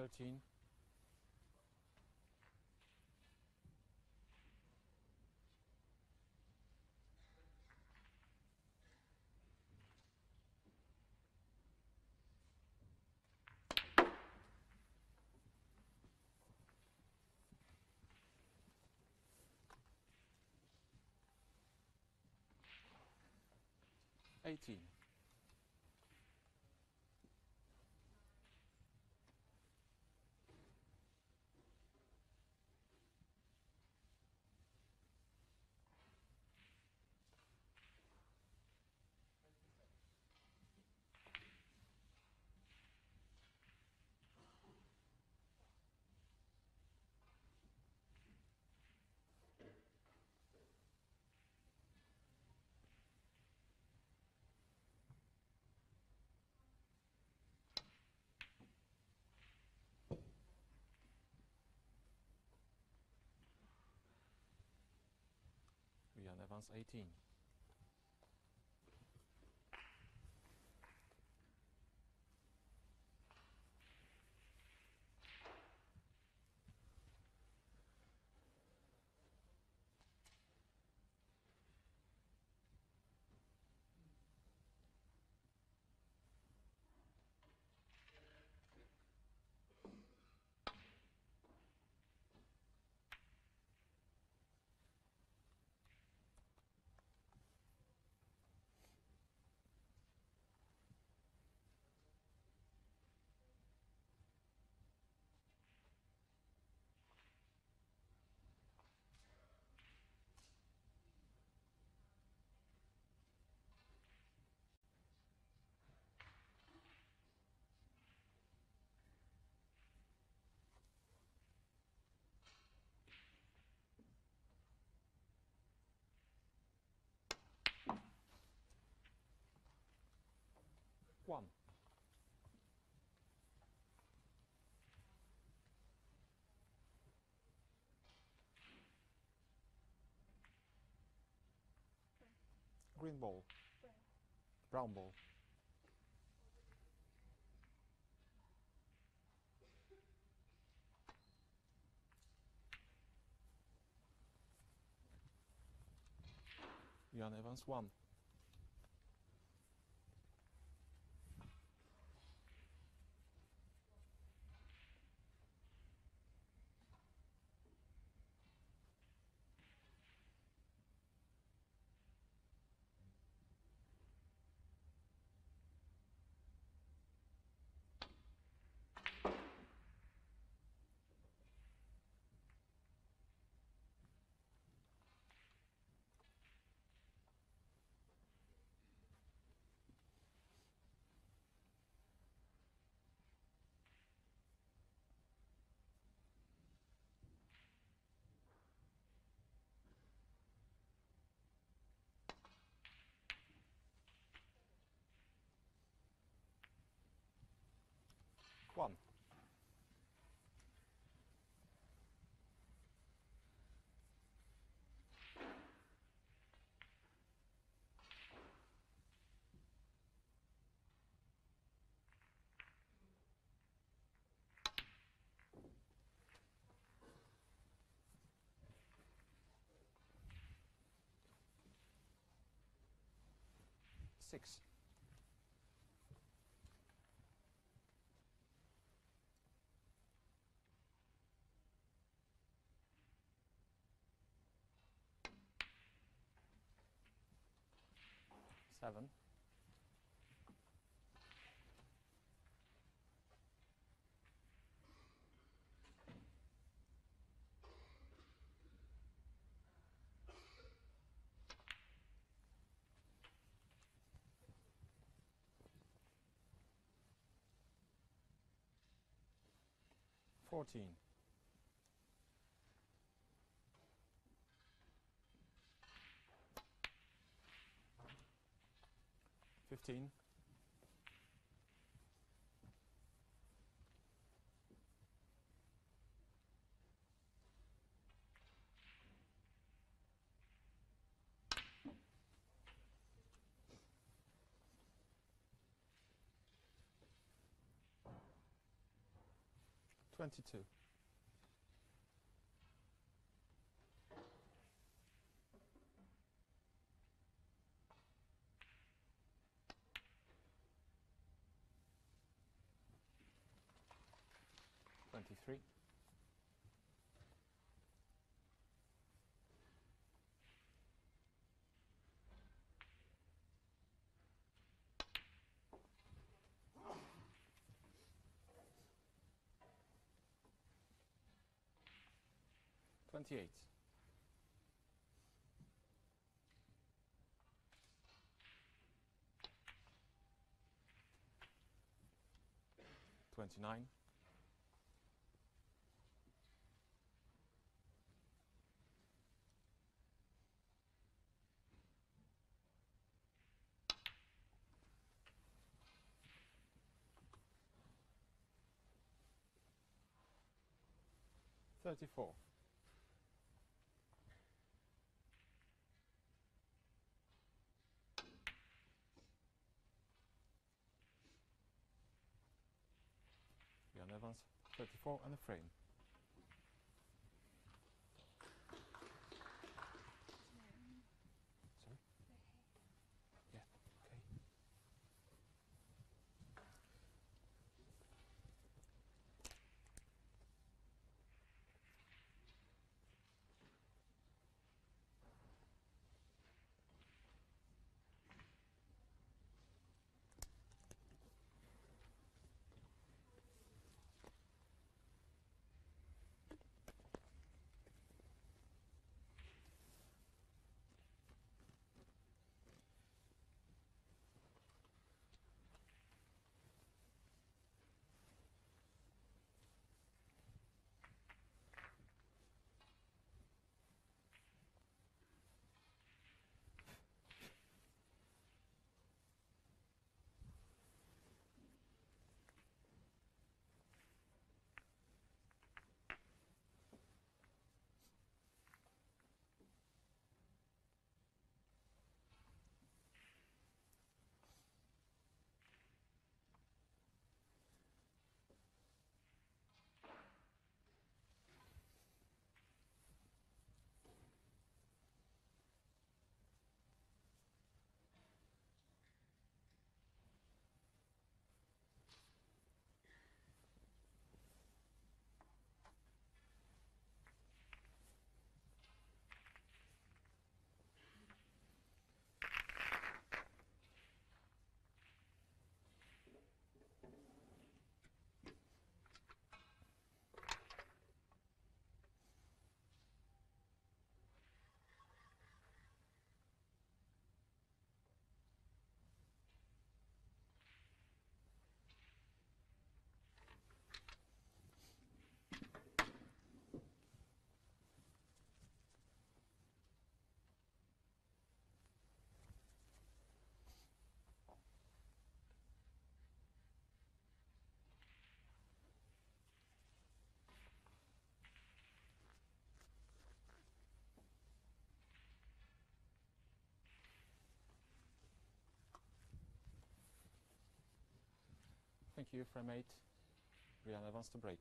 13. Eighteen. Advance 18. One. Green ball. Brown ball. Reanne Evans one. One. Six. Seven. Fourteen. 22. Twenty-three. Twenty-eight. Twenty-nine. Thirty-four. Reanne Evans, 34 and a frame. Thank you, frame 8. Reanne Evans to break.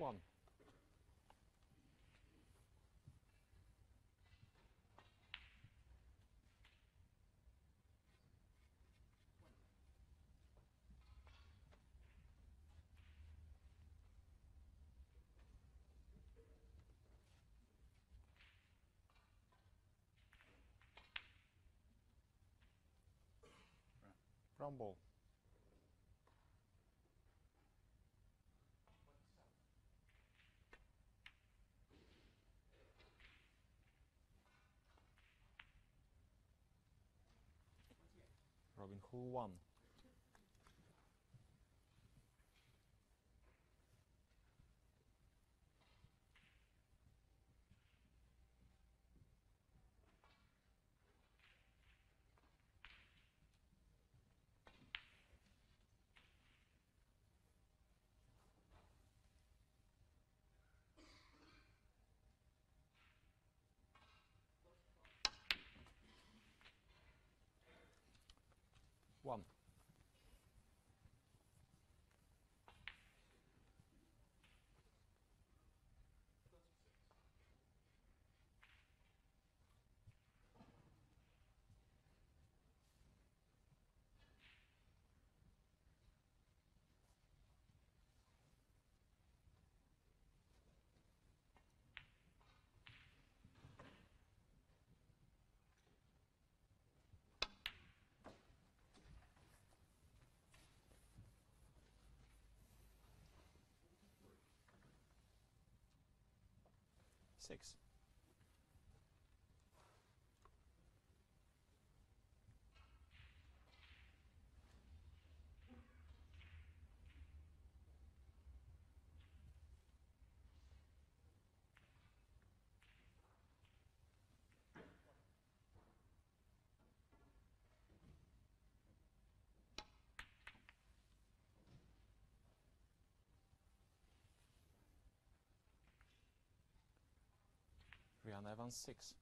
One. Brown Robin Hull one. 6. and I advance 6.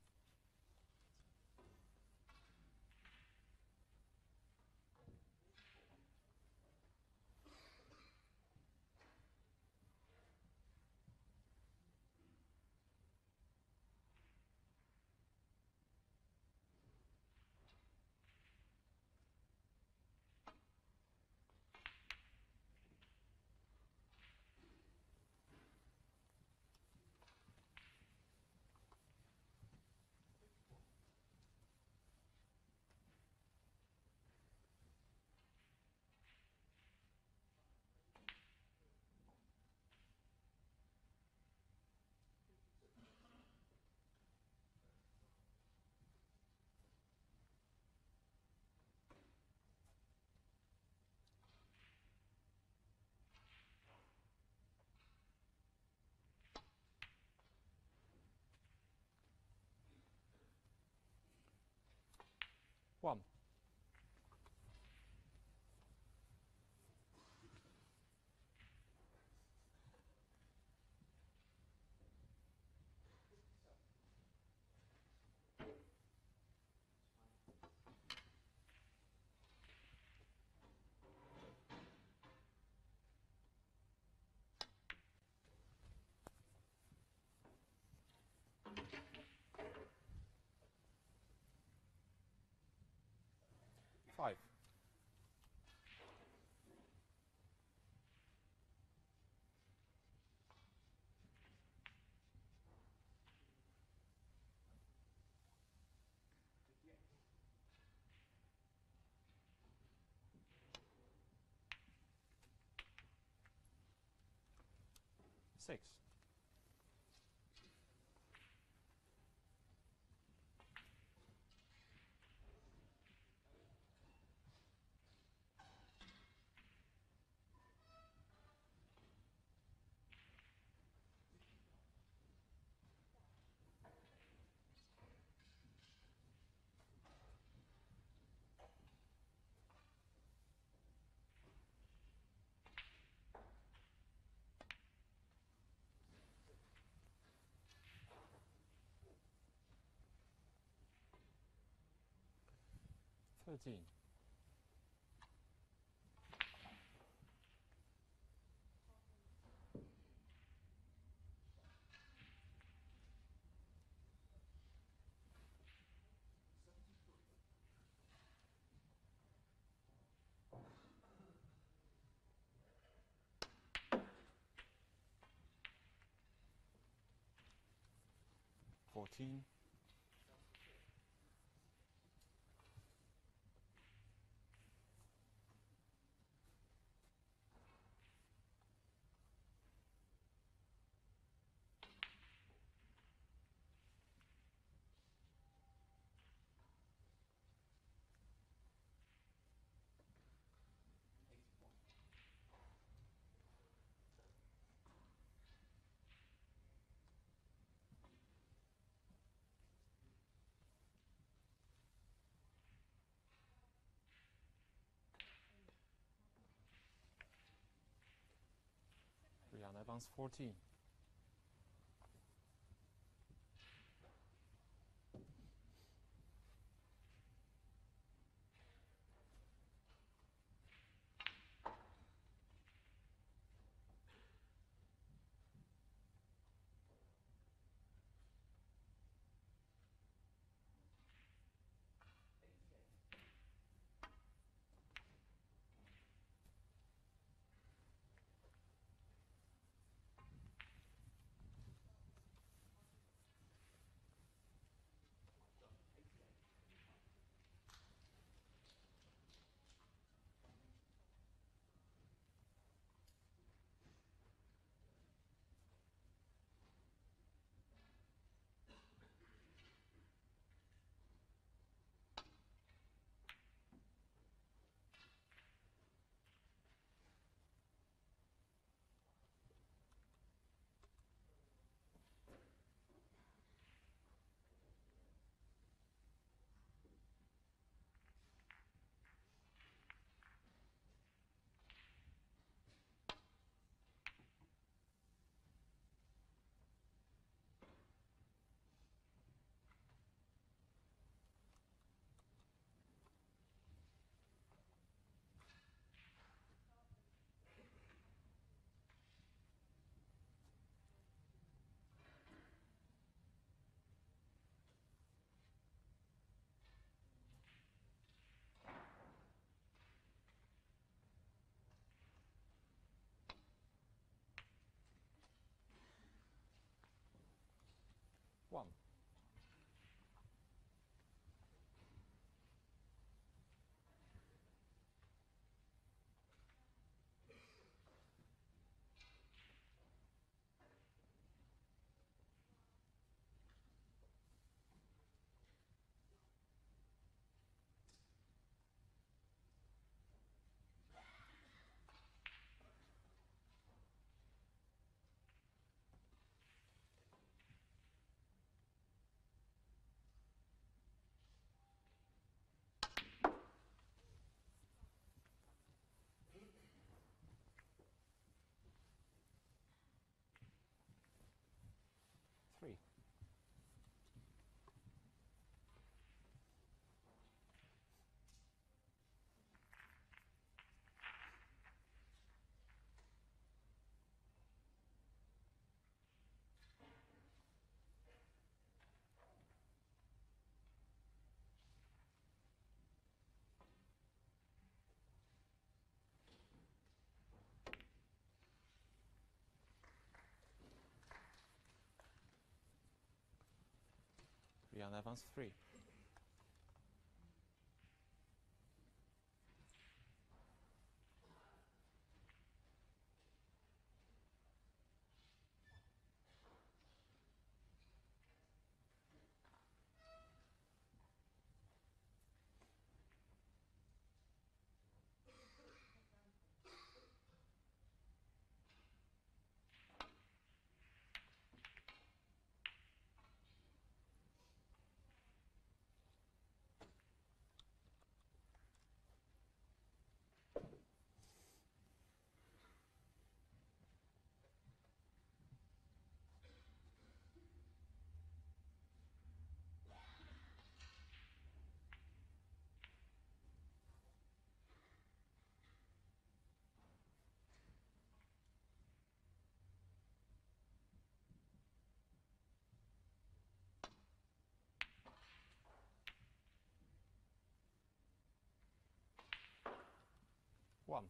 One. Five. Six. 13. Fourteen. Evans 14. 포함 Three. Reanne Evans 3. One.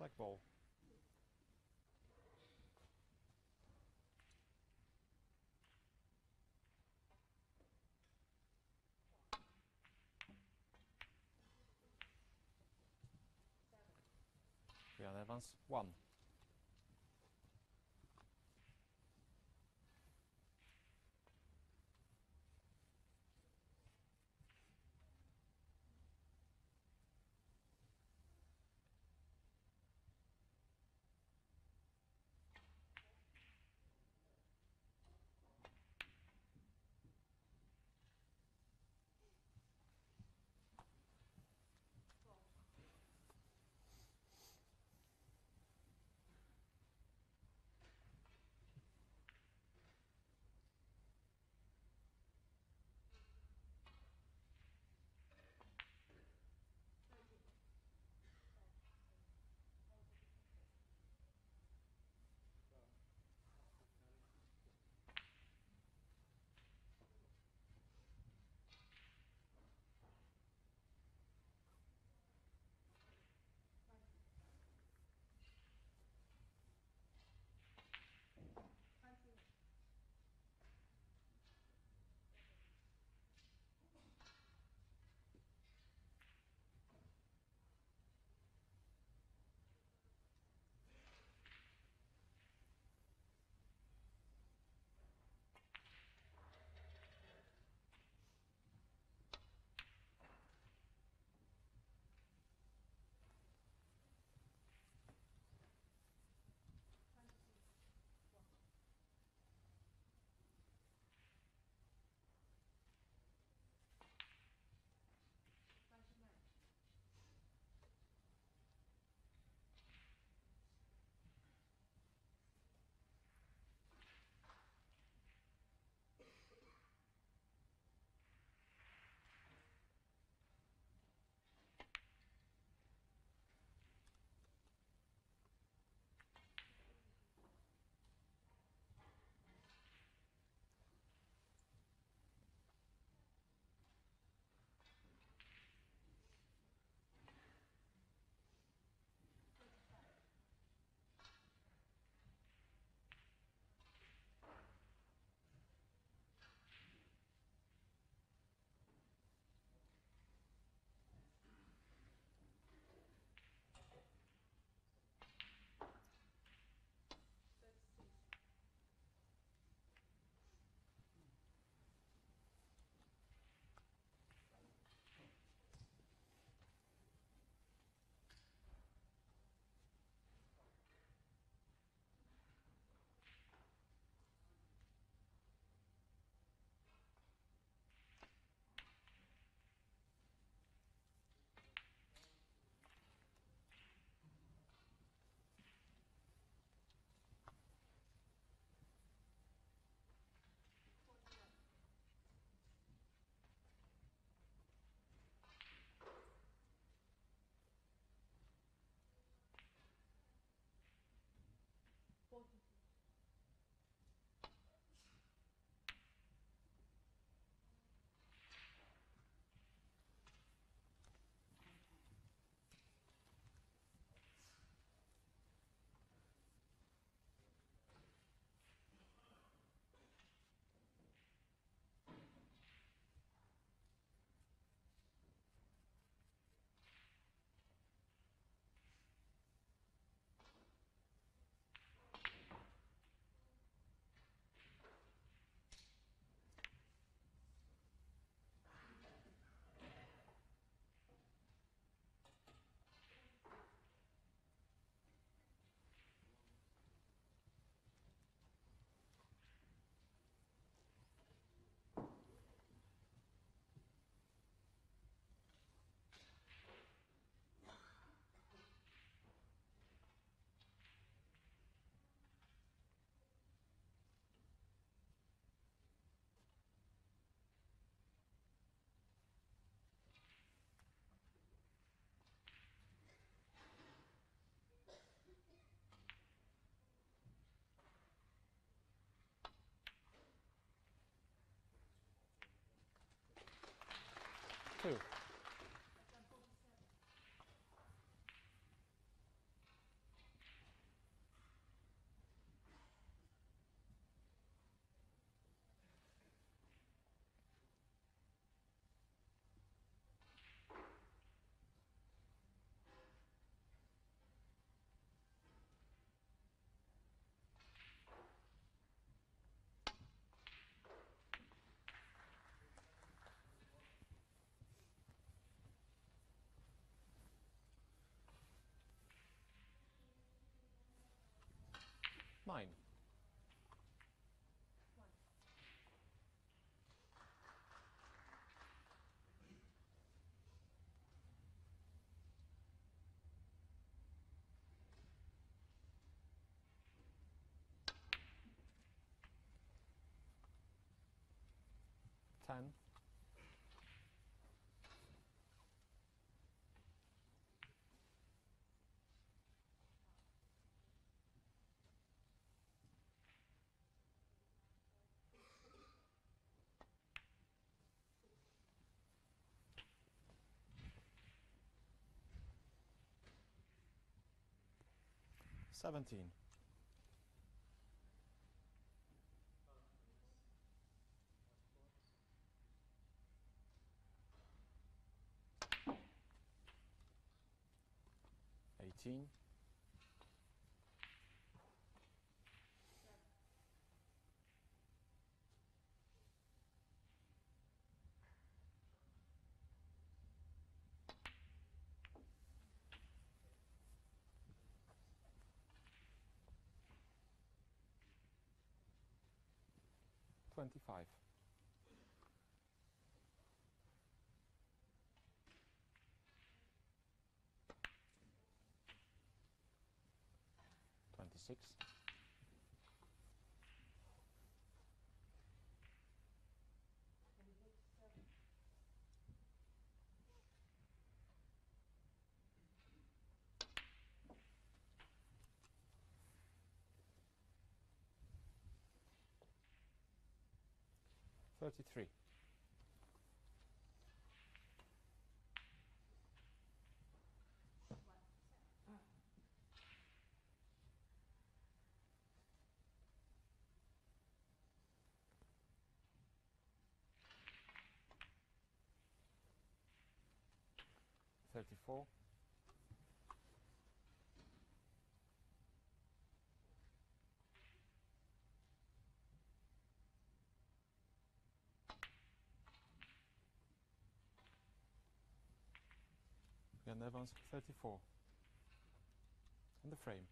Black ball. Reanne Evans, one. Two. Mine. Ten. Seventeen. Eighteen. Twenty-five. Twenty-six. Thirty-three. Thirty-four. Reanne Evans, 34. And the frame.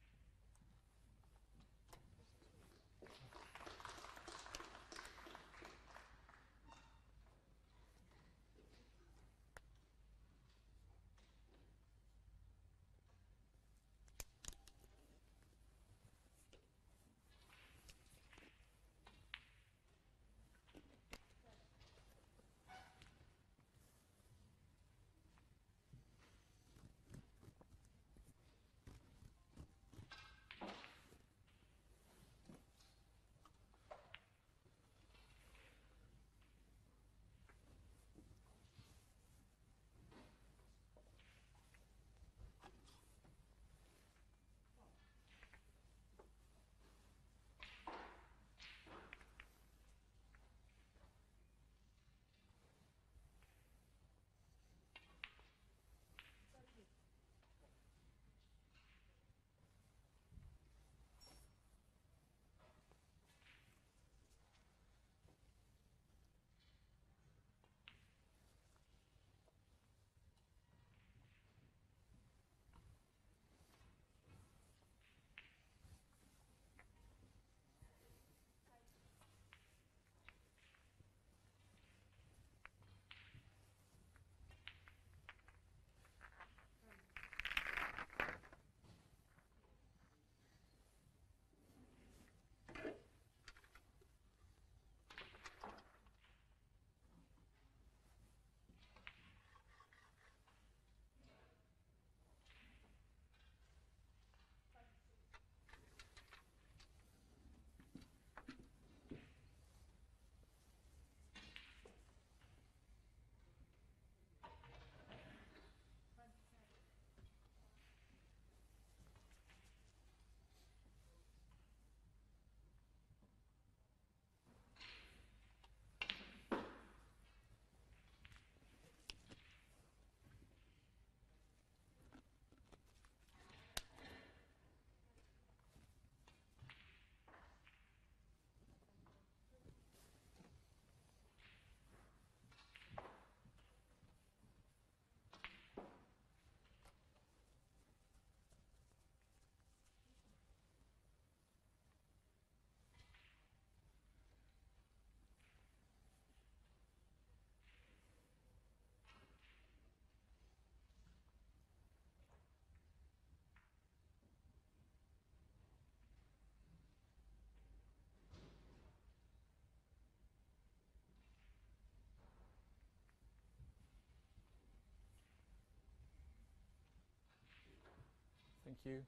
Thank you.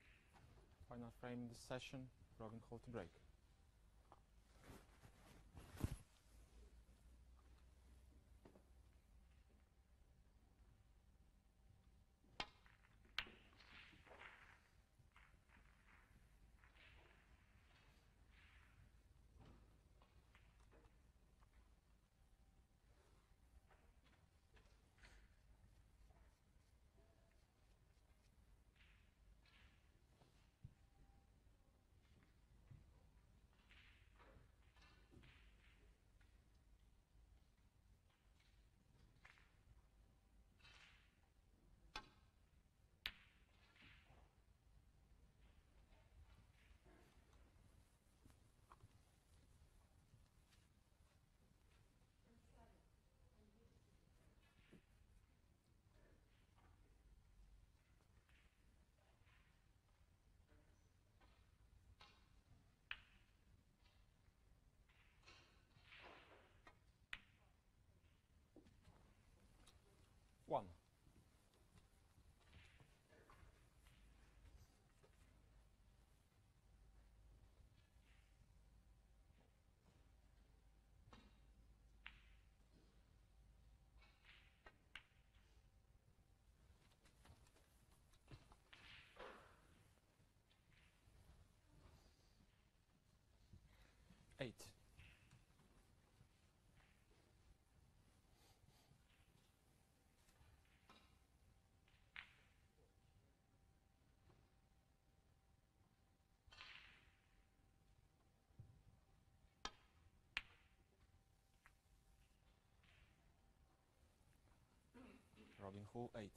Final frame this session. Robin Hull to break. 8. Robin Hull 8.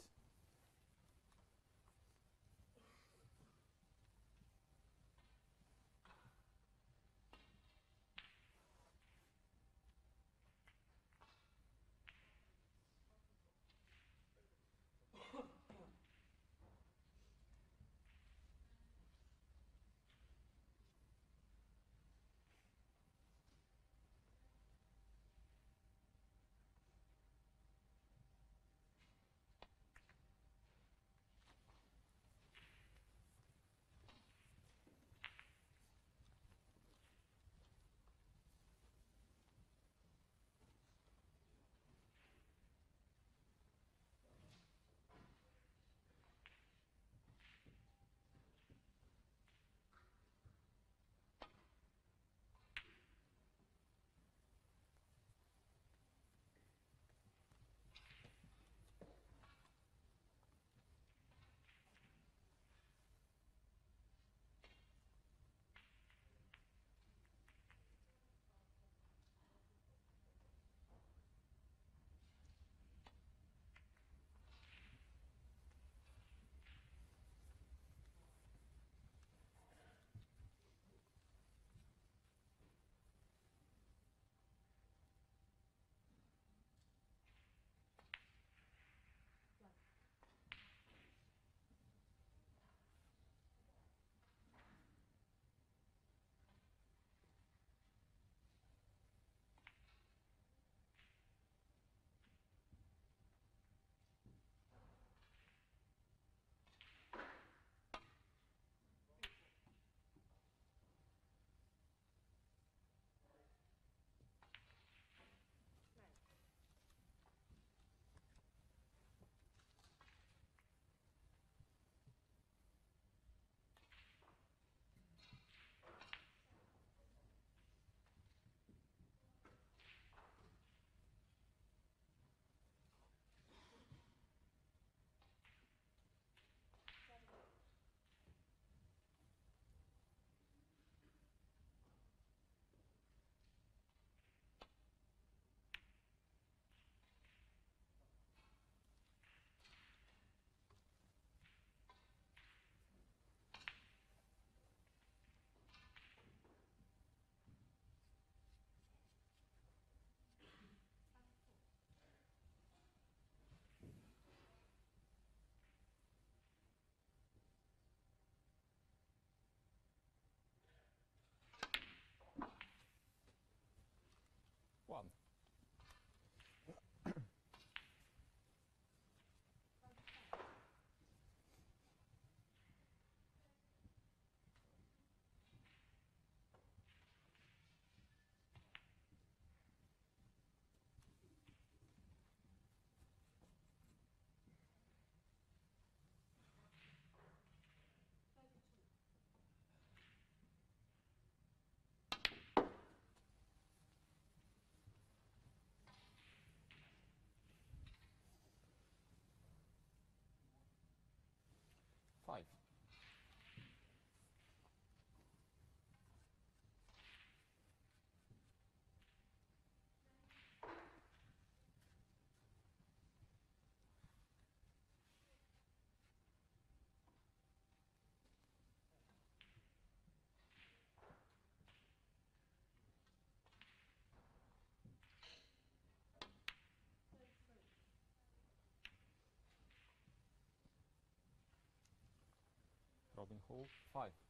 Robin Hull 5.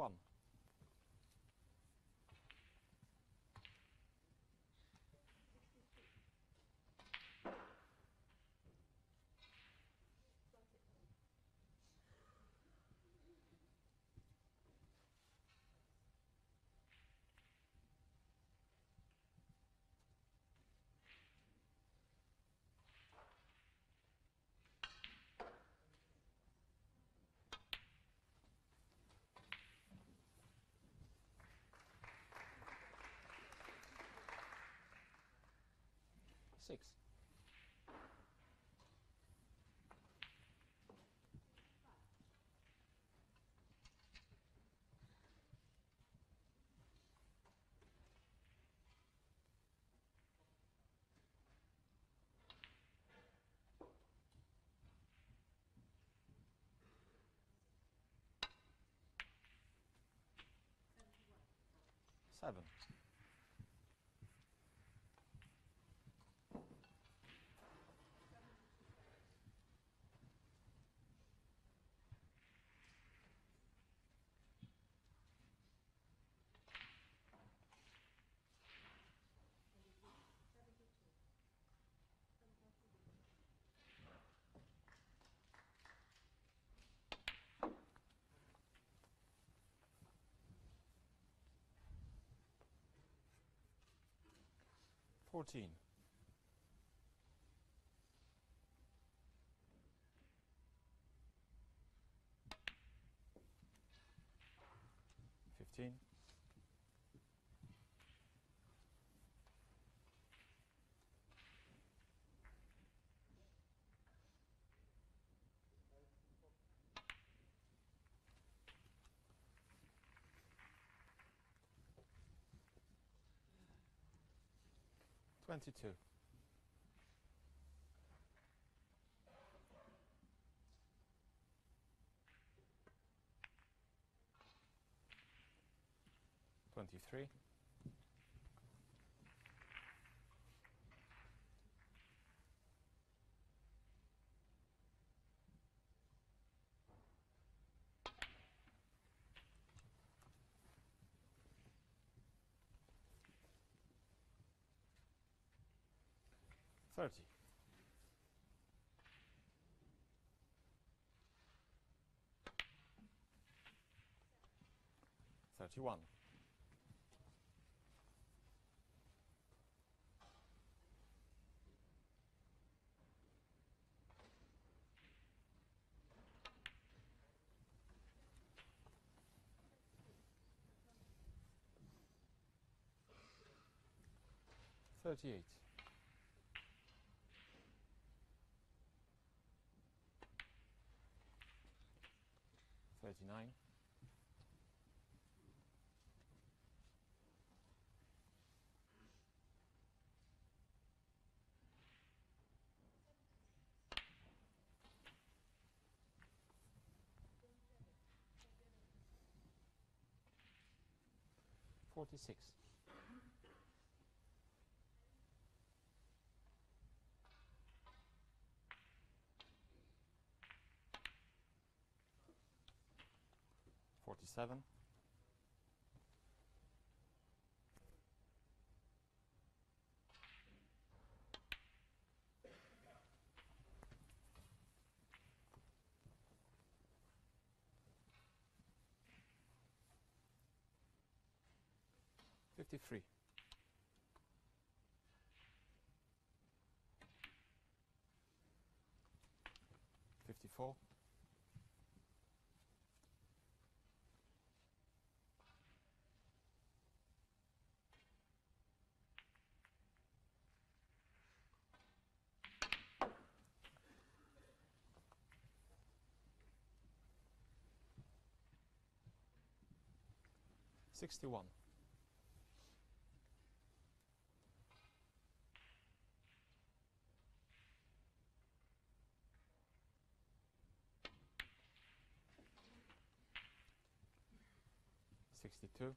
one. Six. Seven. Fourteen. Fifteen. Twenty-two. Twenty-three. Thirty. 31. Thirty-eight. Thirty-nine. Forty-six. Forty-seven. Fifty-three. 61. Sixty-two.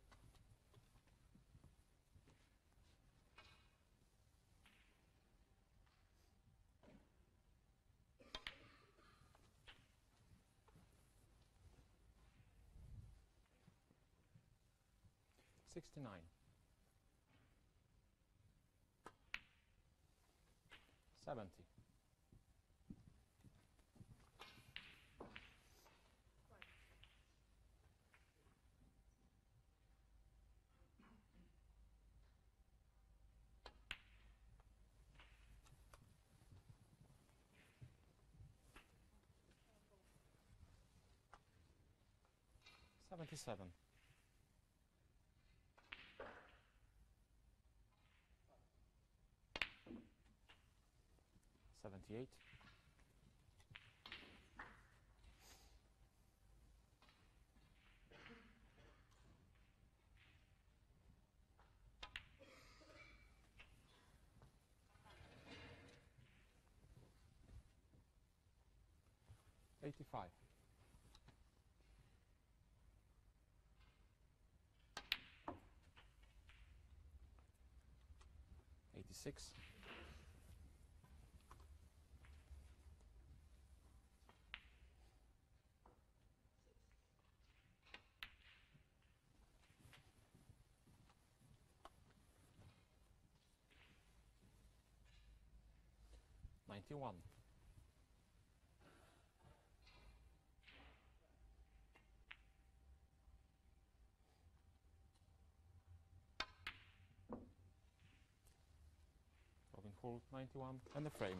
Sixty-nine. Seventy. Seventy-seven. Seventy-eight. Eighty-five. Eighty-six. Ninety-one. Robin Hull, 91, and the frame.